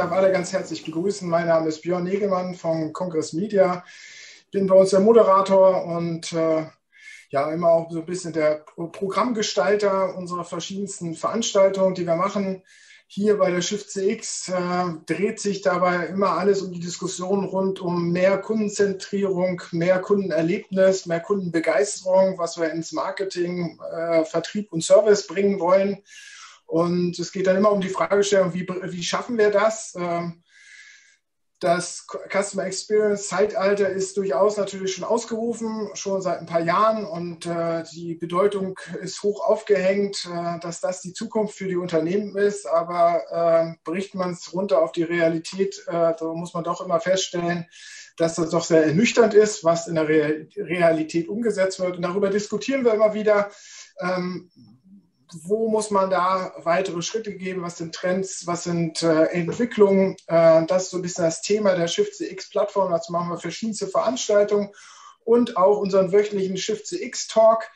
darf alle ganz herzlich begrüßen. Mein Name ist Björn Negelmann von Congress Media. Ich bin bei uns der Moderator und äh, ja immer auch so ein bisschen der Programmgestalter unserer verschiedensten Veranstaltungen, die wir machen. Hier bei der Shift CX äh, dreht sich dabei immer alles um die Diskussion rund um mehr Kundenzentrierung, mehr Kundenerlebnis, mehr Kundenbegeisterung, was wir ins Marketing, äh, Vertrieb und Service bringen wollen. Und es geht dann immer um die Fragestellung, wie, wie schaffen wir das? Ähm, das Customer Experience Zeitalter ist durchaus natürlich schon ausgerufen, schon seit ein paar Jahren. Und äh, die Bedeutung ist hoch aufgehängt, äh, dass das die Zukunft für die Unternehmen ist. Aber äh, bricht man es runter auf die Realität, äh, da muss man doch immer feststellen, dass das doch sehr ernüchternd ist, was in der Realität umgesetzt wird. Und darüber diskutieren wir immer wieder. Ähm, wo muss man da weitere Schritte geben? Was sind Trends? Was sind äh, Entwicklungen? Äh, das ist so ein bisschen das Thema der Shift CX-Plattform. Dazu machen wir verschiedenste Veranstaltungen und auch unseren wöchentlichen Shift CX-Talk,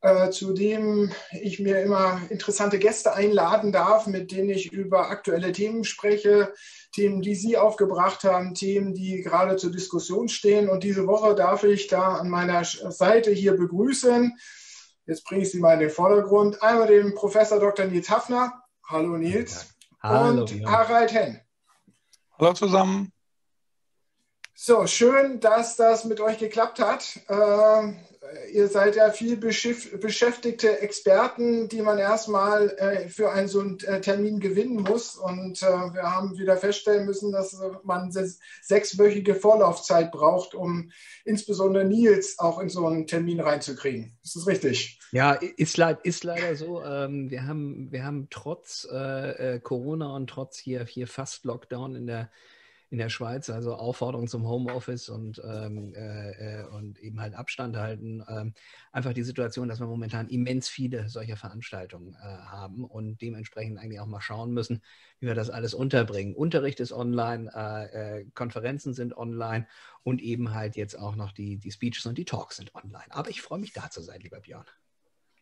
äh, zu dem ich mir immer interessante Gäste einladen darf, mit denen ich über aktuelle Themen spreche, Themen, die Sie aufgebracht haben, Themen, die gerade zur Diskussion stehen. Und diese Woche darf ich da an meiner Seite hier begrüßen Jetzt bringe ich Sie mal in den Vordergrund. Einmal den Professor Dr. Nils Hafner. Hallo Nils. Hallo, und ja. Harald Henn. Hallo zusammen. So, schön, dass das mit euch geklappt hat. Äh, ihr seid ja viel beschäftigte Experten, die man erstmal äh, für einen so einen äh, Termin gewinnen muss. Und äh, wir haben wieder feststellen müssen, dass man sechswöchige Vorlaufzeit braucht, um insbesondere Nils auch in so einen Termin reinzukriegen. Ist das richtig? Ja, ist, ist leider so. Ähm, wir, haben, wir haben trotz äh, äh, Corona und trotz hier, hier fast Lockdown in der in der Schweiz, also Aufforderung zum Homeoffice und, ähm, äh, äh, und eben halt Abstand halten. Ähm, einfach die Situation, dass wir momentan immens viele solcher Veranstaltungen äh, haben und dementsprechend eigentlich auch mal schauen müssen, wie wir das alles unterbringen. Unterricht ist online, äh, äh, Konferenzen sind online und eben halt jetzt auch noch die, die Speeches und die Talks sind online. Aber ich freue mich da zu sein, lieber Björn.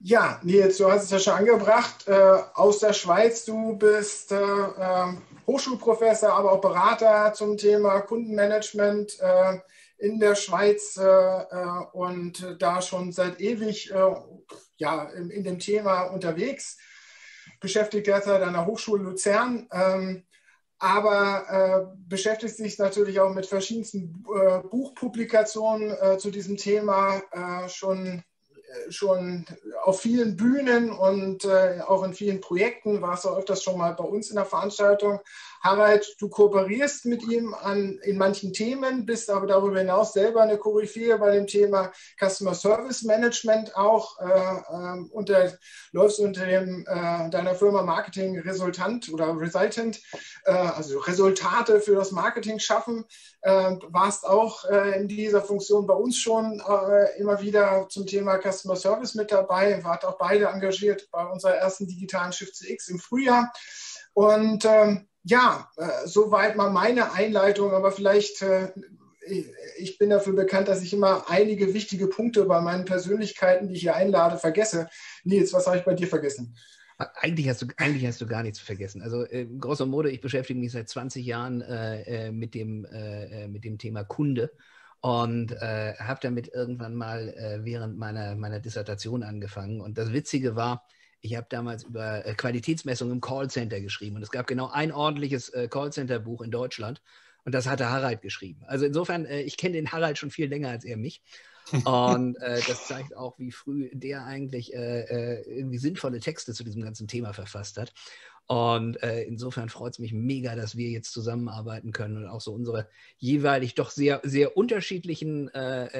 Ja, Nils, du hast es ja schon angebracht. Äh, aus der Schweiz, du bist äh, ähm, Hochschulprofessor, aber auch Berater zum Thema Kundenmanagement äh, in der Schweiz äh, äh, und da schon seit ewig äh, ja, in, in, dem Thema unterwegs. Beschäftigt derzeit an der Hochschule Luzern. Ähm, aber beschäftigt sich natürlich auch mit verschiedensten Buchpublikationen zu diesem Thema schon schon auf vielen Bühnen und äh, auch in vielen Projekten, war es auch öfters schon mal bei uns in der Veranstaltung. Harald, du kooperierst mit ihm an, in manchen Themen, bist aber darüber hinaus selber eine Koryphäe bei dem Thema Customer Service Management auch äh, äh, unter, läufst unter dem, äh, deiner Firma Marketing Resultant oder Resultant, äh, also Resultate für das Marketing schaffen, äh, warst auch in dieser Funktion bei uns schon immer wieder zum Thema Customer Service mit dabei, wart auch beide engagiert bei unserer ersten digitalen Shift CX im Frühjahr. Und ähm, ja, äh, soweit mal meine Einleitung, aber vielleicht, äh, ich bin dafür bekannt, dass ich immer einige wichtige Punkte bei meinen Persönlichkeiten, die ich hier einlade, vergesse. Nils, was habe ich bei dir vergessen? Eigentlich hast, du, eigentlich hast du gar nichts vergessen. Also äh, großer Mode, ich beschäftige mich seit 20 Jahren äh, äh, mit, dem, äh, äh, mit dem Thema Kunde und äh, habe damit irgendwann mal während meiner, meiner Dissertation angefangen. Und das Witzige war, ich habe damals über äh, Qualitätsmessung im Callcenter geschrieben und es gab genau ein ordentliches äh, Callcenter-Buch in Deutschland und das hatte Harald geschrieben. Also insofern, äh, ich kenne den Harald schon viel länger als er mich. Und äh, das zeigt auch, wie früh der eigentlich äh, irgendwie sinnvolle Texte zu diesem ganzen Thema verfasst hat. Und äh, insofern freut es mich mega, dass wir jetzt zusammenarbeiten können und auch so unsere jeweilig doch sehr, sehr unterschiedlichen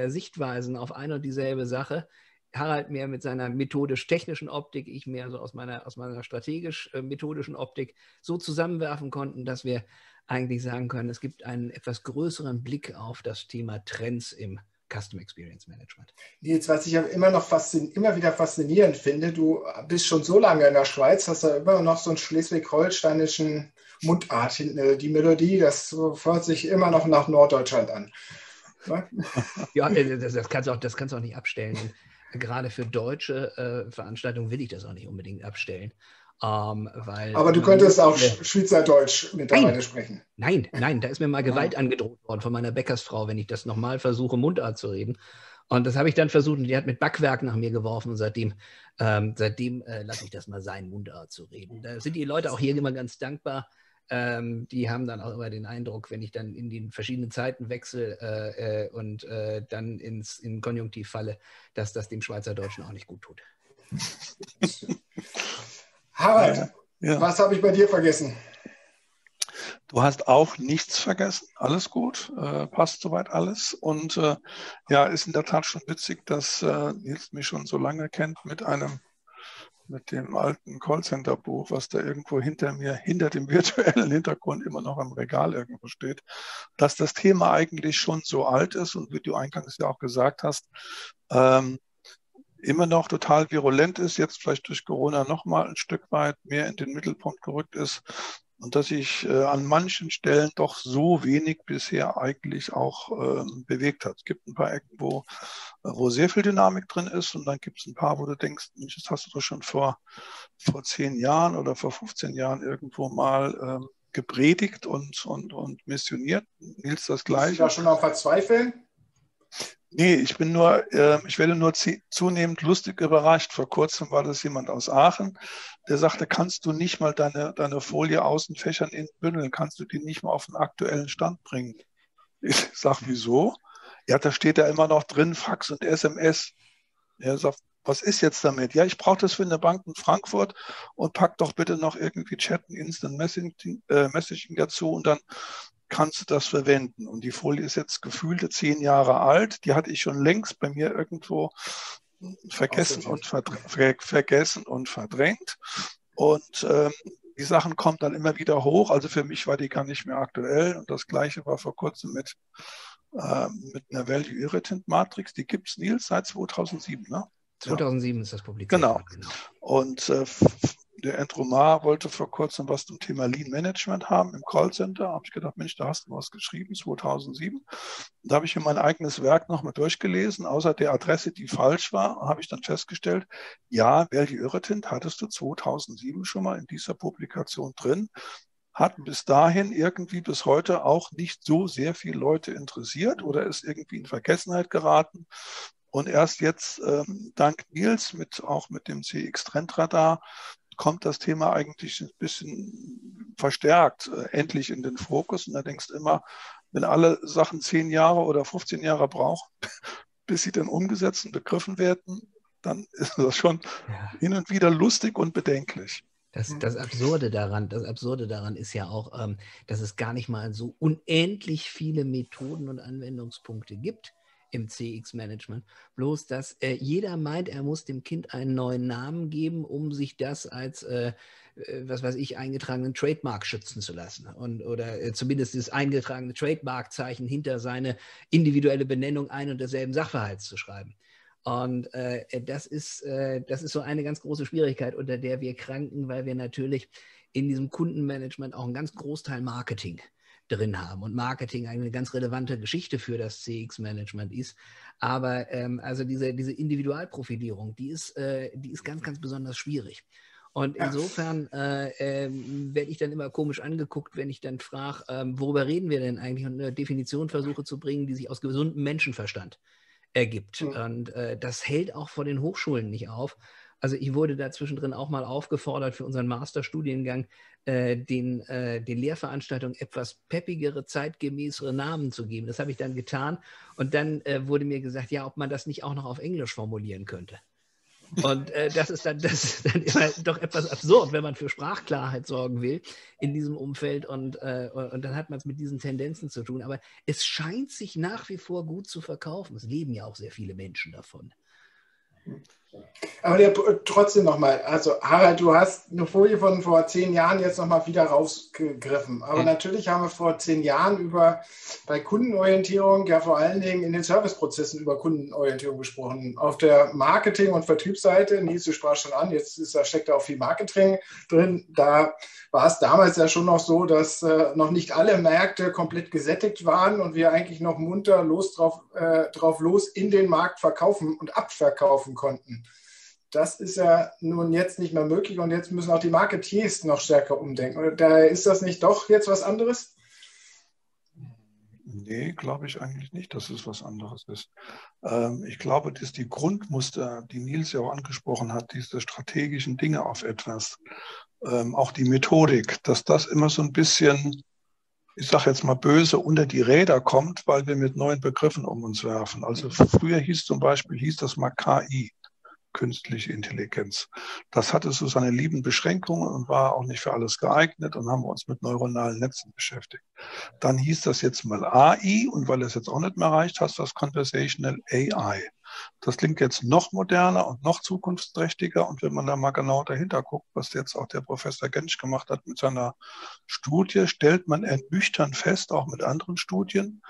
Sichtweisen auf eine und dieselbe Sache Harald mehr mit seiner methodisch-technischen Optik, ich mehr so aus meiner, aus meiner strategisch-methodischen Optik so zusammenwerfen konnten, dass wir eigentlich sagen können, es gibt einen etwas größeren Blick auf das Thema Trends im Custom Experience Management. Nils, was ich immer noch immer wieder faszinierend finde, du bist schon so lange in der Schweiz, hast da immer noch so einen schleswig-holsteinischen Mundart hinten. Äh, die Melodie, das hört sich immer noch nach Norddeutschland an. ja, äh, das, das, kannst du auch, das kannst du auch nicht abstellen gerade für deutsche äh, Veranstaltungen will ich das auch nicht unbedingt abstellen. Ähm, weil Aber du könntest auch Schweizerdeutsch mittlerweile nein, sprechen. Nein, nein, da ist mir mal Gewalt angedroht worden von meiner Bäckersfrau, wenn ich das nochmal versuche, Mundart zu reden. Und das habe ich dann versucht und die hat mit Backwerk nach mir geworfen und seitdem, ähm, seitdem äh, lasse ich das mal sein, Mundart zu reden. Da sind die Leute auch hier immer ganz dankbar. Ähm, die haben dann auch immer den Eindruck, wenn ich dann in den verschiedenen Zeiten wechsle äh, äh, und äh, dann ins in Konjunktiv falle, dass das dem Schweizerdeutschen auch nicht gut tut. Harald, ja, was habe ich bei dir vergessen? Du hast auch nichts vergessen. Alles gut. Äh, passt soweit alles. Und äh, ja, ist in der Tat schon witzig, dass äh, Nils mich schon so lange kennt mit einem, mit dem alten Callcenter-Buch, was da irgendwo hinter mir, hinter dem virtuellen Hintergrund immer noch im Regal irgendwo steht, dass das Thema eigentlich schon so alt ist und wie du eingangs ja auch gesagt hast, ähm, immer noch total virulent ist, jetzt vielleicht durch Corona nochmal ein Stück weit mehr in den Mittelpunkt gerückt ist und dass sich äh, an manchen Stellen doch so wenig bisher eigentlich auch äh, bewegt hat. Es gibt ein paar Ecken, wo, äh, wo sehr viel Dynamik drin ist und dann gibt es ein paar, wo du denkst, Mensch, das hast du doch schon vor, vor zehn Jahren oder vor 15 Jahren irgendwo mal äh, gepredigt und, und, und missioniert. Nils das gleiche. Du da schon auf Verzweifeln? Nee, ich bin nur, äh, ich werde nur zunehmend lustig überrascht. Vor kurzem war das jemand aus Aachen, der sagte, kannst du nicht mal deine, deine Folie außen fächern in Bündeln, kannst du die nicht mal auf den aktuellen Stand bringen? Ich sage, wieso? Ja, da steht ja immer noch drin, Fax und SMS. Er sagt, was ist jetzt damit? Ja, ich brauche das für eine Bank in Frankfurt und pack doch bitte noch irgendwie Chatten, Instant Messaging, äh, Messaging dazu und dann kannst du das verwenden. Und die Folie ist jetzt gefühlte zehn Jahre alt. Die hatte ich schon längst bei mir irgendwo vergessen und, ver vergessen und verdrängt. Und ähm, die Sachen kommen dann immer wieder hoch. Also für mich war die gar nicht mehr aktuell. Und das gleiche war vor kurzem mit, äh, mit einer Value Irritant Matrix. Die gibt es, Nils, seit 2007, ne? 2007 ja. ist das publiziert. Genau. genau. Und äh, der Entromar wollte vor kurzem was zum Thema Lean Management haben im Callcenter. Habe ich gedacht, Mensch, da hast du was geschrieben, 2007. Da habe ich mir mein eigenes Werk nochmal durchgelesen. Außer der Adresse, die falsch war, habe ich dann festgestellt, ja, Value Irritant hattest du 2007 schon mal in dieser Publikation drin. Hat bis dahin irgendwie bis heute auch nicht so sehr viele Leute interessiert oder ist irgendwie in Vergessenheit geraten. Und erst jetzt, ähm, dank Nils, mit, auch mit dem CX-Trendradar, kommt das Thema eigentlich ein bisschen verstärkt äh, endlich in den Fokus. Und da denkst du immer, wenn alle Sachen zehn Jahre oder 15 Jahre brauchen, bis sie dann umgesetzt und begriffen werden, dann ist das schon ja. hin und wieder lustig und bedenklich. Das, das, Absurde daran, das Absurde daran ist ja auch, ähm, dass es gar nicht mal so unendlich viele Methoden und Anwendungspunkte gibt, im CX-Management. Bloß, dass äh, jeder meint, er muss dem Kind einen neuen Namen geben, um sich das als, äh, äh was weiß ich, eingetragenen Trademark schützen zu lassen. Und, oder äh, zumindest das eingetragene Trademark-Zeichen hinter seine individuelle Benennung ein und derselben Sachverhalts zu schreiben. Und äh, das, ist, äh, das ist so eine ganz große Schwierigkeit, unter der wir kranken, weil wir natürlich in diesem Kundenmanagement auch einen ganz Großteil Marketing äh, drin haben und Marketing eine ganz relevante Geschichte für das CX-Management ist. Aber ähm, also diese, diese Individualprofilierung, die ist, äh, die ist ganz, ganz besonders schwierig. Und insofern äh, äh, werde ich dann immer komisch angeguckt, wenn ich dann frage, ähm, worüber reden wir denn eigentlich und eine Definition versuche zu bringen, die sich aus gesundem Menschenverstand ergibt. Mhm. Und äh, das hält auch vor den Hochschulen nicht auf. Also ich wurde da zwischendrin auch mal aufgefordert, für unseren Masterstudiengang äh, den, äh, den Lehrveranstaltungen etwas peppigere, zeitgemäßere Namen zu geben. Das habe ich dann getan. Und dann äh, wurde mir gesagt, ja, ob man das nicht auch noch auf Englisch formulieren könnte. Und äh, das, ist dann, das ist dann immer doch etwas absurd, wenn man für Sprachklarheit sorgen will in diesem Umfeld. Und, äh, und dann hat man es mit diesen Tendenzen zu tun. Aber es scheint sich nach wie vor gut zu verkaufen. Es leben ja auch sehr viele Menschen davon. Aber der, trotzdem nochmal, also Harald, du hast eine Folie von vor zehn Jahren jetzt nochmal wieder rausgegriffen. Aber mhm. natürlich haben wir vor zehn Jahren über bei Kundenorientierung ja vor allen Dingen in den Serviceprozessen über Kundenorientierung gesprochen. Auf der Marketing- und Vertriebsseite, Nils, du sprachst schon an, jetzt ist, da steckt da auch viel Marketing drin. Da war es damals ja schon noch so, dass äh, noch nicht alle Märkte komplett gesättigt waren und wir eigentlich noch munter los drauf, äh, drauf los in den Markt verkaufen und abverkaufen konnten. das ist ja nun jetzt nicht mehr möglich und jetzt müssen auch die Marketeers noch stärker umdenken. Oder daher ist das nicht doch jetzt was anderes? Nee, glaube ich eigentlich nicht, dass es was anderes ist. Ähm, ich glaube, dass die Grundmuster, die Nils ja auch angesprochen hat, diese strategischen Dinge auf etwas, ähm, auch die Methodik, dass das immer so ein bisschen, ich sage jetzt mal böse, unter die Räder kommt, weil wir mit neuen Begriffen um uns werfen. Also früher hieß zum Beispiel, hieß das mal KI künstliche Intelligenz. Das hatte so seine lieben Beschränkungen und war auch nicht für alles geeignet und haben wir uns mit neuronalen Netzen beschäftigt. Dann hieß das jetzt mal AI und weil es jetzt auch nicht mehr reicht, hast du das Conversational AI. Das klingt jetzt noch moderner und noch zukunftsträchtiger. Und wenn man da mal genau dahinter guckt, was jetzt auch der Professor Gensch gemacht hat mit seiner Studie, stellt man ernüchternd fest, auch mit anderen Studien,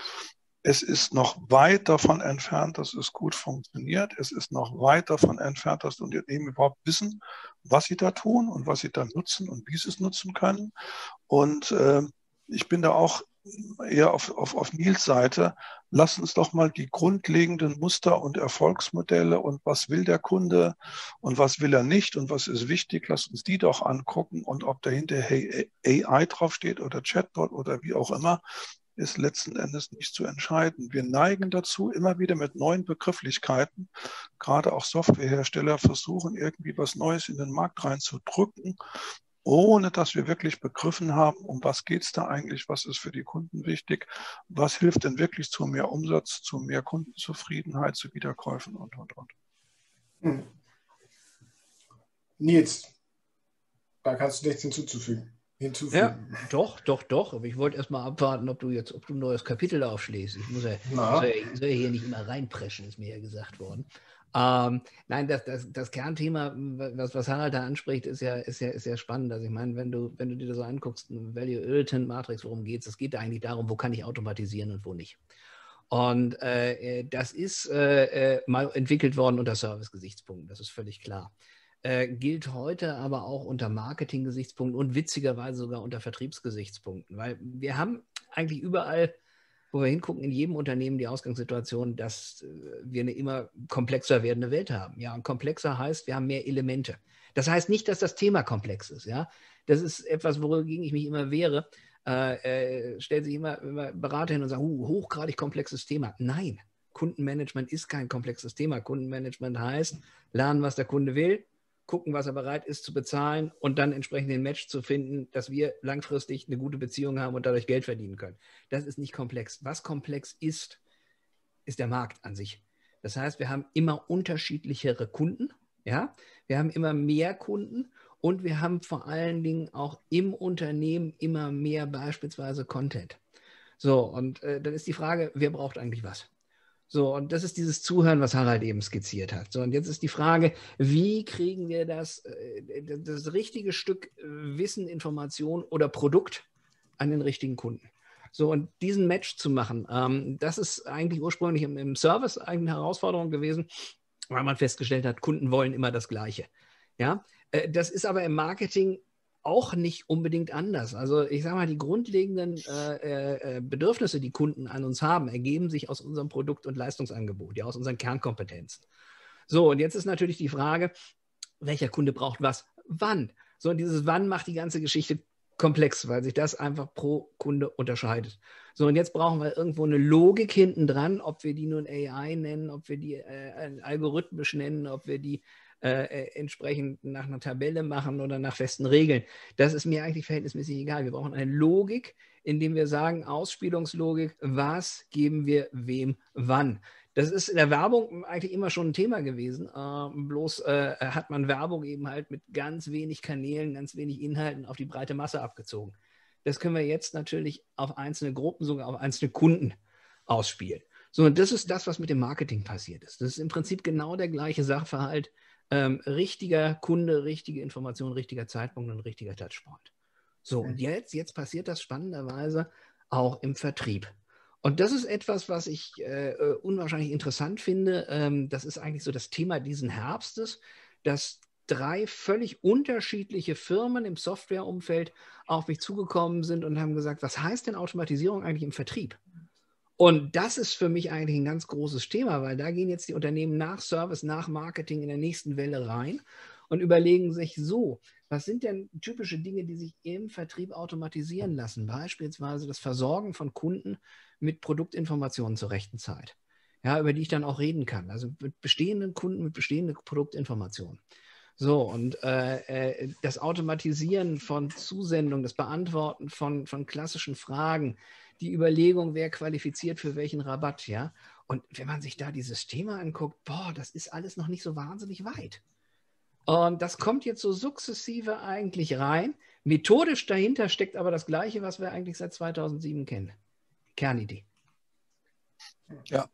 es ist noch weit davon entfernt, dass es gut funktioniert. Es ist noch weit davon entfernt, dass die Unternehmen überhaupt wissen, was sie da tun und was sie da nutzen und wie sie es nutzen können. Und äh, ich bin da auch eher auf, auf, auf Nils Seite. Lass uns doch mal die grundlegenden Muster und Erfolgsmodelle und was will der Kunde und was will er nicht und was ist wichtig, lass uns die doch angucken und ob dahinter AI draufsteht oder Chatbot oder wie auch immer, ist letzten Endes nicht zu entscheiden. Wir neigen dazu, immer wieder mit neuen Begrifflichkeiten, gerade auch Softwarehersteller versuchen, irgendwie was Neues in den Markt reinzudrücken, ohne dass wir wirklich begriffen haben, um was geht es da eigentlich, was ist für die Kunden wichtig, was hilft denn wirklich zu mehr Umsatz, zu mehr Kundenzufriedenheit, zu Wiederkäufen und, und, und. Hm. Nils, da kannst du nichts hinzuzufügen hinzufügen. Ja, doch, doch, doch. Aber ich wollte erst mal abwarten, ob du jetzt, ob du ein neues Kapitel aufschlägst. Ich muss ja, soll ja, soll ja hier nicht immer reinpreschen, ist mir ja gesagt worden. Ähm, nein, das, das, das, Kernthema, was, was Harald da anspricht, ist ja, ist ja, ist ja spannend. Also ich meine, wenn du, wenn du dir das so anguckst, Value Irritant Matrix, worum geht es? Es geht eigentlich darum, wo kann ich automatisieren und wo nicht. Und äh, das ist äh, äh mal entwickelt worden unter Service-Gesichtspunkten, das ist völlig klar äh, gilt heute aber auch unter Marketing-Gesichtspunkten und witzigerweise sogar unter Vertriebsgesichtspunkten, weil wir haben eigentlich überall, wo wir hingucken, in jedem Unternehmen die Ausgangssituation, dass äh, wir eine immer komplexer werdende Welt haben. Ja, und komplexer heißt, wir haben mehr Elemente. Das heißt nicht, dass das Thema komplex ist. Ja, das ist etwas, wogegen ich mich immer wehre. Äh, äh, stellt sich immer, immer Berater hin und sagt, uh, hochgradig komplexes Thema. Nein, Kundenmanagement ist kein komplexes Thema. Kundenmanagement heißt, lernen, was der Kunde will, gucken, was er bereit ist zu bezahlen und dann entsprechend den Match zu finden, dass wir langfristig eine gute Beziehung haben und dadurch Geld verdienen können. Das ist nicht komplex. Was komplex ist, ist der Markt an sich. Das heißt, wir haben immer unterschiedlichere Kunden, ja, wir haben immer mehr Kunden und wir haben vor allen Dingen auch im Unternehmen immer mehr beispielsweise Content. So, und äh, dann ist die Frage, wer braucht eigentlich was? So, und das ist dieses Zuhören, was Harald eben skizziert hat. So, und jetzt ist die Frage, wie kriegen wir das, äh, das richtige Stück äh, Wissen, Information oder Produkt an den richtigen Kunden? So, und diesen Match zu machen, ähm, das ist eigentlich ursprünglich im, im Service eine Herausforderung gewesen, weil man festgestellt hat, Kunden wollen immer das Gleiche. Ja, äh, das ist aber im Marketing auch nicht unbedingt anders. Also ich sage mal, die grundlegenden äh, äh, äh, Bedürfnisse, die Kunden an uns haben, ergeben sich aus unserem Produkt- und Leistungsangebot, ja aus unseren Kernkompetenzen. So, und jetzt ist natürlich die Frage, welcher Kunde braucht was, wann? So, und dieses Wann macht die ganze Geschichte komplex, weil sich das einfach pro Kunde unterscheidet. So, und jetzt brauchen wir irgendwo eine Logik hinten dran, ob wir die nun AI nennen, ob wir die äh, algorithmisch nennen, ob wir die äh, äh, entsprechend nach einer Tabelle machen oder nach festen Regeln. Das ist mir eigentlich verhältnismäßig egal. Wir brauchen eine Logik, indem wir sagen, Ausspielungslogik, was geben wir wem wann. Das ist in der Werbung eigentlich immer schon ein Thema gewesen. Ähm, bloß äh, hat man Werbung eben halt mit ganz wenig Kanälen, ganz wenig Inhalten auf die breite Masse abgezogen. Das können wir jetzt natürlich auf einzelne Gruppen, sogar auf einzelne Kunden ausspielen. So, und das ist das, was mit dem Marketing passiert ist. Das ist im Prinzip genau der gleiche Sachverhalt ähm, richtiger Kunde, richtige Information, richtiger Zeitpunkt und richtiger Touchpoint. So, und jetzt, jetzt passiert das spannenderweise auch im Vertrieb. Und das ist etwas, was ich äh, äh, unwahrscheinlich interessant finde. Ähm, das ist eigentlich so das Thema diesen Herbstes, dass drei völlig unterschiedliche Firmen im Softwareumfeld auf mich zugekommen sind und haben gesagt, was heißt denn Automatisierung eigentlich im Vertrieb? Und das ist für mich eigentlich ein ganz großes Thema, weil da gehen jetzt die Unternehmen nach Service, nach Marketing in der nächsten Welle rein und überlegen sich so, was sind denn typische Dinge, die sich im Vertrieb automatisieren lassen? Beispielsweise das Versorgen von Kunden mit Produktinformationen zur rechten Zeit, ja, über die ich dann auch reden kann. Also mit bestehenden Kunden, mit bestehenden Produktinformationen. So, und äh, äh das Automatisieren von Zusendungen, das Beantworten von, von klassischen Fragen, die Überlegung, wer qualifiziert für welchen Rabatt, ja. Und wenn man sich da dieses Thema anguckt, boah, das ist alles noch nicht so wahnsinnig weit. Und das kommt jetzt so sukzessive eigentlich rein. Methodisch dahinter steckt aber das Gleiche, was wir eigentlich seit 2007 kennen. Kernidee. Ja.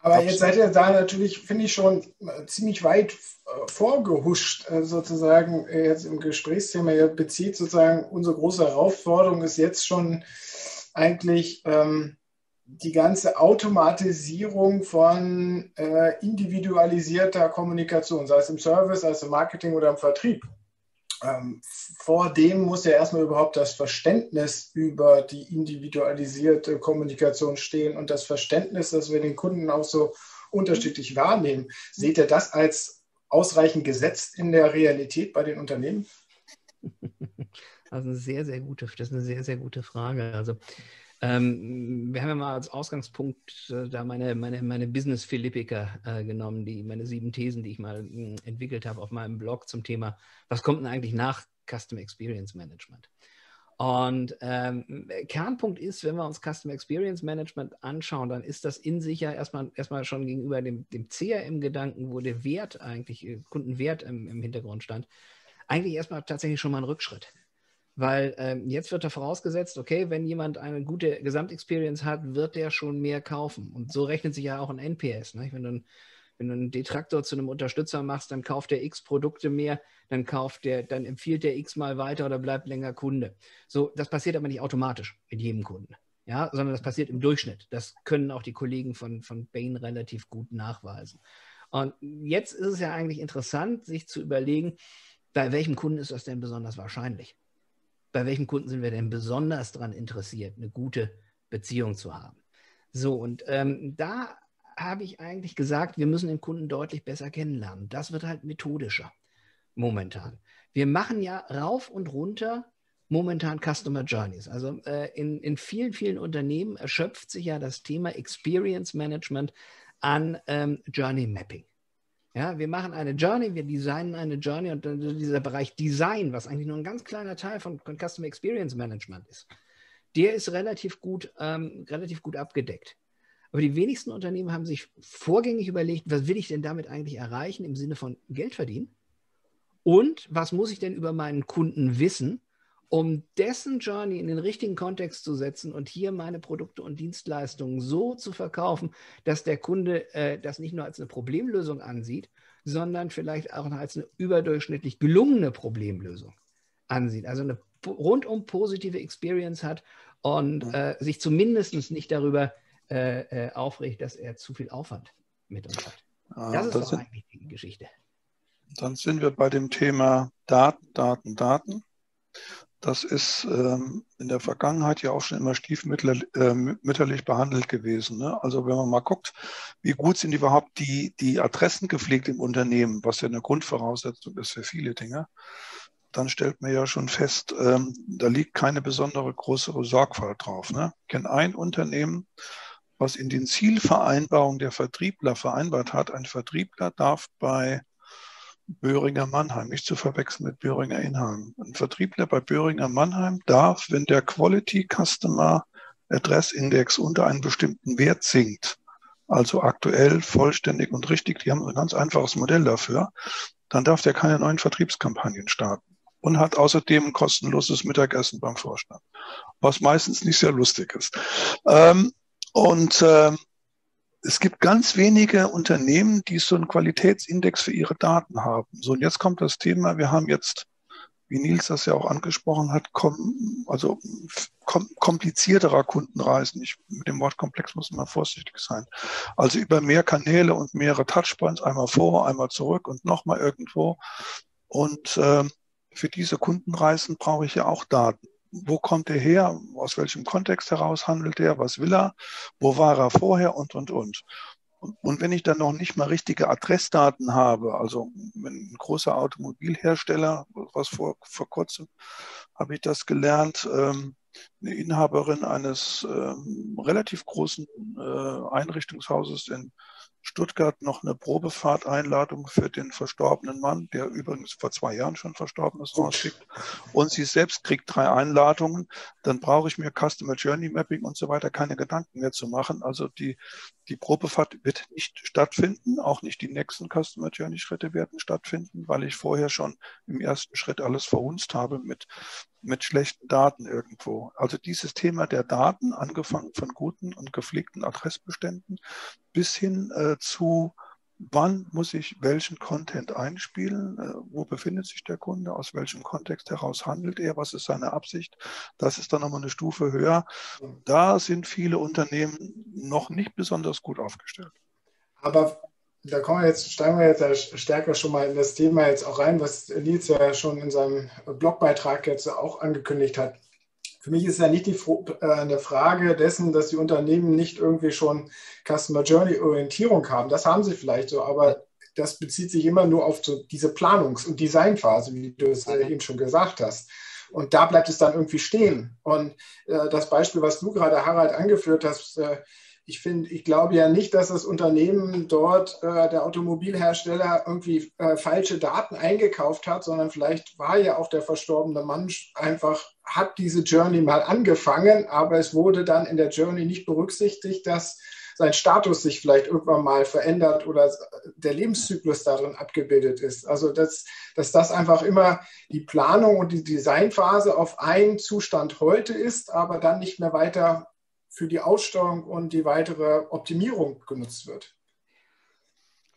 Aber Absolut. jetzt seid ihr da natürlich, finde ich, schon äh, ziemlich weit äh, vorgehuscht, äh, sozusagen, jetzt im Gesprächsthema. Ihr bezieht sozusagen, unsere große Herausforderung ist jetzt schon eigentlich ähm, die ganze Automatisierung von äh, individualisierter Kommunikation, sei es im Service, sei es im Marketing oder im Vertrieb. Ähm, vor dem muss ja erstmal überhaupt das Verständnis über die individualisierte Kommunikation stehen und das Verständnis, dass wir den Kunden auch so unterschiedlich wahrnehmen. Seht ihr das als ausreichend gesetzt in der Realität bei den Unternehmen? Also eine sehr, sehr gute, das ist eine sehr, sehr gute Frage. Also ähm, wir haben ja mal als Ausgangspunkt äh, da meine, meine, meine Business-Philippiker äh, genommen, die, meine sieben Thesen, die ich mal mh, hm, entwickelt habe auf meinem Blog zum Thema, was kommt denn eigentlich nach Custom Experience Management? Und ähm, Kernpunkt ist, wenn wir uns Custom Experience Management anschauen, dann ist das in sich ja erstmal, erstmal schon gegenüber dem, dem CRM-Gedanken, wo der Wert eigentlich, äh, Kundenwert im, im Hintergrund stand, eigentlich erstmal tatsächlich schon mal ein Rückschritt. Weil ähm, jetzt wird da vorausgesetzt, okay, wenn jemand eine gute Gesamtexperience hat, wird der schon mehr kaufen. Und so rechnet sich ja auch ein NPS. Ne? Wenn, du ein, wenn du einen Detraktor zu einem Unterstützer machst, dann kauft der X Produkte mehr, dann kauft der, dann empfiehlt der X mal weiter oder bleibt länger Kunde. So, das passiert aber nicht automatisch mit jedem Kunden. Ja, sondern das passiert im Durchschnitt. Das können auch die Kollegen von, von Bain relativ gut nachweisen. Und jetzt ist es ja eigentlich interessant, sich zu überlegen, bei welchem Kunden ist das denn besonders wahrscheinlich? Bei welchen Kunden sind wir denn besonders daran interessiert, eine gute Beziehung zu haben. So, und ähm, da habe ich eigentlich gesagt, wir müssen den Kunden deutlich besser kennenlernen. Das wird halt methodischer momentan. Wir machen ja rauf und runter momentan Customer Journeys. Also äh, in, in vielen, vielen Unternehmen erschöpft sich ja das Thema Experience Management an ähm, Journey Mapping. Ja, wir machen eine Journey, wir designen eine Journey und dann dieser Bereich Design, was eigentlich nur ein ganz kleiner Teil von, Customer Experience Management ist, der ist relativ gut, ähm, relativ gut abgedeckt. Aber die wenigsten Unternehmen haben sich vorgängig überlegt, was will ich denn damit eigentlich erreichen im Sinne von Geld verdienen? Und was muss ich denn über meinen Kunden wissen, um dessen Journey in den richtigen Kontext zu setzen und hier meine Produkte und Dienstleistungen so zu verkaufen, dass der Kunde äh, das nicht nur als eine Problemlösung ansieht, sondern vielleicht auch als eine überdurchschnittlich gelungene Problemlösung ansieht. Also eine rundum positive Experience hat und äh, sich zumindest nicht darüber äh, äh, aufregt, dass er zu viel Aufwand mit uns hat. Ah, das ist das doch sind, eigentlich die Geschichte. Dann sind wir bei dem Thema Daten, Daten, Daten. Das ist ähm, in der Vergangenheit ja auch schon immer stiefmütterlich äh, behandelt gewesen. Ne? Also wenn man mal guckt, wie gut sind überhaupt die, die Adressen gepflegt im Unternehmen, was ja eine Grundvoraussetzung ist für viele Dinge, dann stellt man ja schon fest, ähm, da liegt keine besondere größere Sorgfalt drauf. Ne? Ich kenne ein Unternehmen, was in den Zielvereinbarungen der Vertriebler vereinbart hat. Ein Vertriebler darf bei Böhringer Mannheim, nicht zu verwechseln mit Böhringer Inheim. Ein Vertriebler bei Böhringer Mannheim darf, wenn der Quality Customer Address Index unter einen bestimmten Wert sinkt, also aktuell, vollständig und richtig, die haben ein ganz einfaches Modell dafür, dann darf der keine neuen Vertriebskampagnen starten und hat außerdem ein kostenloses Mittagessen beim Vorstand, was meistens nicht sehr lustig ist. Ähm, und ähm, es gibt ganz wenige Unternehmen, die so einen Qualitätsindex für ihre Daten haben. So, und jetzt kommt das Thema, wir haben jetzt, wie Nils das ja auch angesprochen hat, kom also kom komplizierterer Kundenreisen. Ich, mit dem Wort komplex muss man vorsichtig sein. Also über mehr Kanäle und mehrere Touchpoints, einmal vor, einmal zurück und nochmal irgendwo. Und äh, für diese Kundenreisen brauche ich ja auch Daten. Wo kommt er her, aus welchem Kontext heraus handelt er, was will er, wo war er vorher? Und, und, und. Und wenn ich dann noch nicht mal richtige Adressdaten habe, also ein großer Automobilhersteller, was vor, vor kurzem habe ich das gelernt, ähm, eine Inhaberin eines ähm, relativ großen äh, Einrichtungshauses in Stuttgart noch eine Probefahrteinladung für den verstorbenen Mann, der übrigens vor zwei Jahren schon verstorben ist, rausschickt. Und sie selbst kriegt drei Einladungen. Dann brauche ich mir Customer Journey Mapping und so weiter keine Gedanken mehr zu machen. Also die, die Probefahrt wird nicht stattfinden. Auch nicht die nächsten Customer Journey Schritte werden stattfinden, weil ich vorher schon im ersten Schritt alles verhunzt habe mit mit schlechten Daten irgendwo. Also dieses Thema der Daten, angefangen von guten und gepflegten Adressbeständen bis hin äh, zu, wann muss ich welchen Content einspielen, äh, wo befindet sich der Kunde, aus welchem Kontext heraus handelt er, was ist seine Absicht. Das ist dann nochmal eine Stufe höher. Da sind viele Unternehmen noch nicht besonders gut aufgestellt. Aber da kommen wir jetzt, steigen wir jetzt stärker schon mal in das Thema jetzt auch rein, was Nils ja schon in seinem Blogbeitrag jetzt auch angekündigt hat. Für mich ist ja nicht die äh, eine Frage dessen, dass die Unternehmen nicht irgendwie schon Customer Journey Orientierung haben. Das haben sie vielleicht so, aber das bezieht sich immer nur auf so diese Planungs- und Designphase, wie du es äh, eben schon gesagt hast. Und da bleibt es dann irgendwie stehen. Und äh, das Beispiel, was du gerade, Harald, angeführt hast, äh, ich finde, ich glaube ja nicht, dass das Unternehmen dort, äh, der Automobilhersteller, irgendwie äh, falsche Daten eingekauft hat, sondern vielleicht war ja auch der verstorbene Mann einfach, hat diese Journey mal angefangen, aber es wurde dann in der Journey nicht berücksichtigt, dass sein Status sich vielleicht irgendwann mal verändert oder der Lebenszyklus darin abgebildet ist. Also dass, dass das einfach immer die Planung und die Designphase auf einen Zustand heute ist, aber dann nicht mehr weiter für die Aussteuerung und die weitere Optimierung genutzt wird.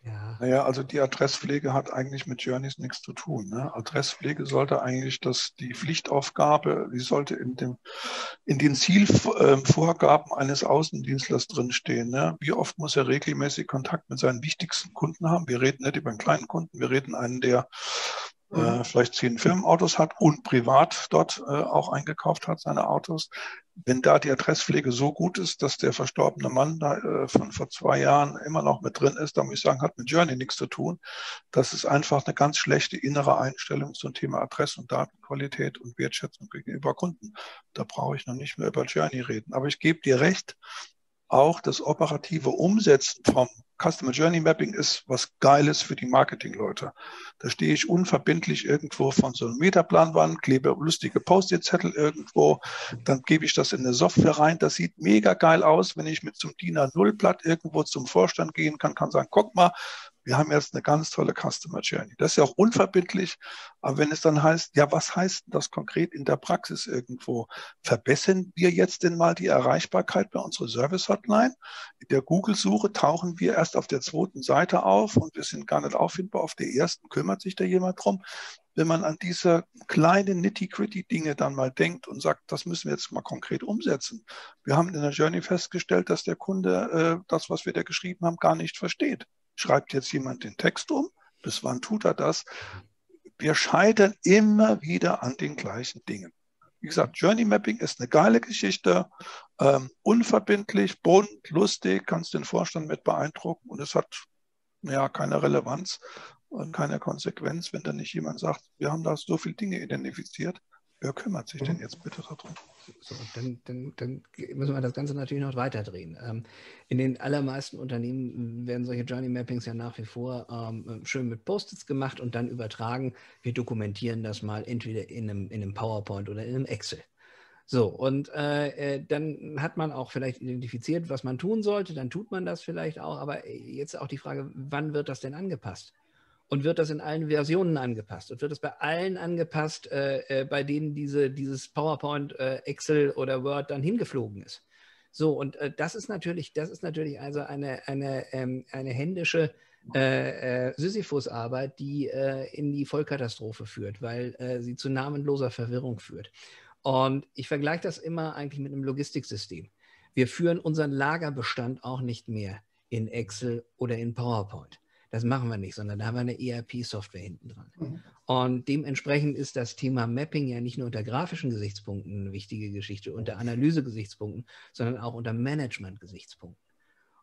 Ja. Naja, also die Adresspflege hat eigentlich mit Journeys nichts zu tun. Ne? Adresspflege sollte eigentlich das, die Pflichtaufgabe, die sollte in, dem, in den Zielvorgaben eines Außendienstlers drinstehen. Ne? Wie oft muss er regelmäßig Kontakt mit seinen wichtigsten Kunden haben? Wir reden nicht über einen kleinen Kunden, wir reden einen, der äh, mhm. vielleicht zehn Firmenautos hat und privat dort äh, auch eingekauft hat, seine Autos. Wenn da die Adresspflege so gut ist, dass der verstorbene Mann da äh, von vor zwei Jahren immer noch mit drin ist, dann muss ich sagen, hat mit Journey nichts zu tun. Das ist einfach eine ganz schlechte innere Einstellung zum Thema Adress- und Datenqualität und Wertschätzung gegenüber Kunden. Da brauche ich noch nicht mehr über Journey reden. Aber ich gebe dir recht, auch das operative Umsetzen vom Customer Journey Mapping ist was Geiles für die Marketingleute. Da stehe ich unverbindlich irgendwo von so einem Metaplanwand, klebe lustige Post-it-Zettel irgendwo, dann gebe ich das in eine Software rein. Das sieht mega geil aus, wenn ich mit zum DIN A0-Blatt irgendwo zum Vorstand gehen kann, kann sagen, guck mal, wir haben jetzt eine ganz tolle Customer Journey. Das ist ja auch unverbindlich, aber wenn es dann heißt, ja, was heißt das konkret in der Praxis irgendwo? Verbessern wir jetzt denn mal die Erreichbarkeit bei unserer Service Hotline? In der Google-Suche tauchen wir erst auf der zweiten Seite auf und wir sind gar nicht auffindbar. Auf der ersten kümmert sich da jemand drum wenn man an diese kleinen nitty-gritty-Dinge dann mal denkt und sagt, das müssen wir jetzt mal konkret umsetzen. Wir haben in der Journey festgestellt, dass der Kunde äh, das, was wir da geschrieben haben, gar nicht versteht. Schreibt jetzt jemand den Text um? Bis wann tut er das? Wir scheitern immer wieder an den gleichen Dingen. Wie gesagt, Journey Mapping ist eine geile Geschichte, ähm, unverbindlich, bunt, lustig, kannst den Vorstand mit beeindrucken und es hat ja keine Relevanz und keine Konsequenz, wenn dann nicht jemand sagt, wir haben da so viele Dinge identifiziert. Wer kümmert sich denn mhm. jetzt bitte darum? So, dann, dann, dann, müssen wir das Ganze natürlich noch weiter drehen. Ähm, in den allermeisten Unternehmen werden solche Journey Mappings ja nach wie vor ähm, schön mit Post-its gemacht und dann übertragen. Wir dokumentieren das mal entweder in einem, in einem PowerPoint oder in einem Excel. So, und äh, äh dann hat man auch vielleicht identifiziert, was man tun sollte, dann tut man das vielleicht auch, aber jetzt auch die Frage, wann wird das denn angepasst? Und wird das in allen Versionen angepasst und wird das bei allen angepasst, äh, äh, bei denen diese, dieses PowerPoint, äh, Excel oder Word dann hingeflogen ist. So, und äh, das ist natürlich, das ist natürlich also eine, eine, ähm, eine händische äh, äh, Sisyphus-Arbeit, die in die Vollkatastrophe führt, weil sie zu namenloser Verwirrung führt. Und ich vergleiche das immer eigentlich mit einem Logistiksystem. Wir führen unseren Lagerbestand auch nicht mehr in Excel oder in PowerPoint Das machen wir nicht, sondern da haben wir eine ERP-Software hinten dran. Mhm. Und dementsprechend ist das Thema Mapping ja nicht nur unter grafischen Gesichtspunkten eine wichtige Geschichte, unter Analyse-Gesichtspunkten, sondern auch unter Management-Gesichtspunkten.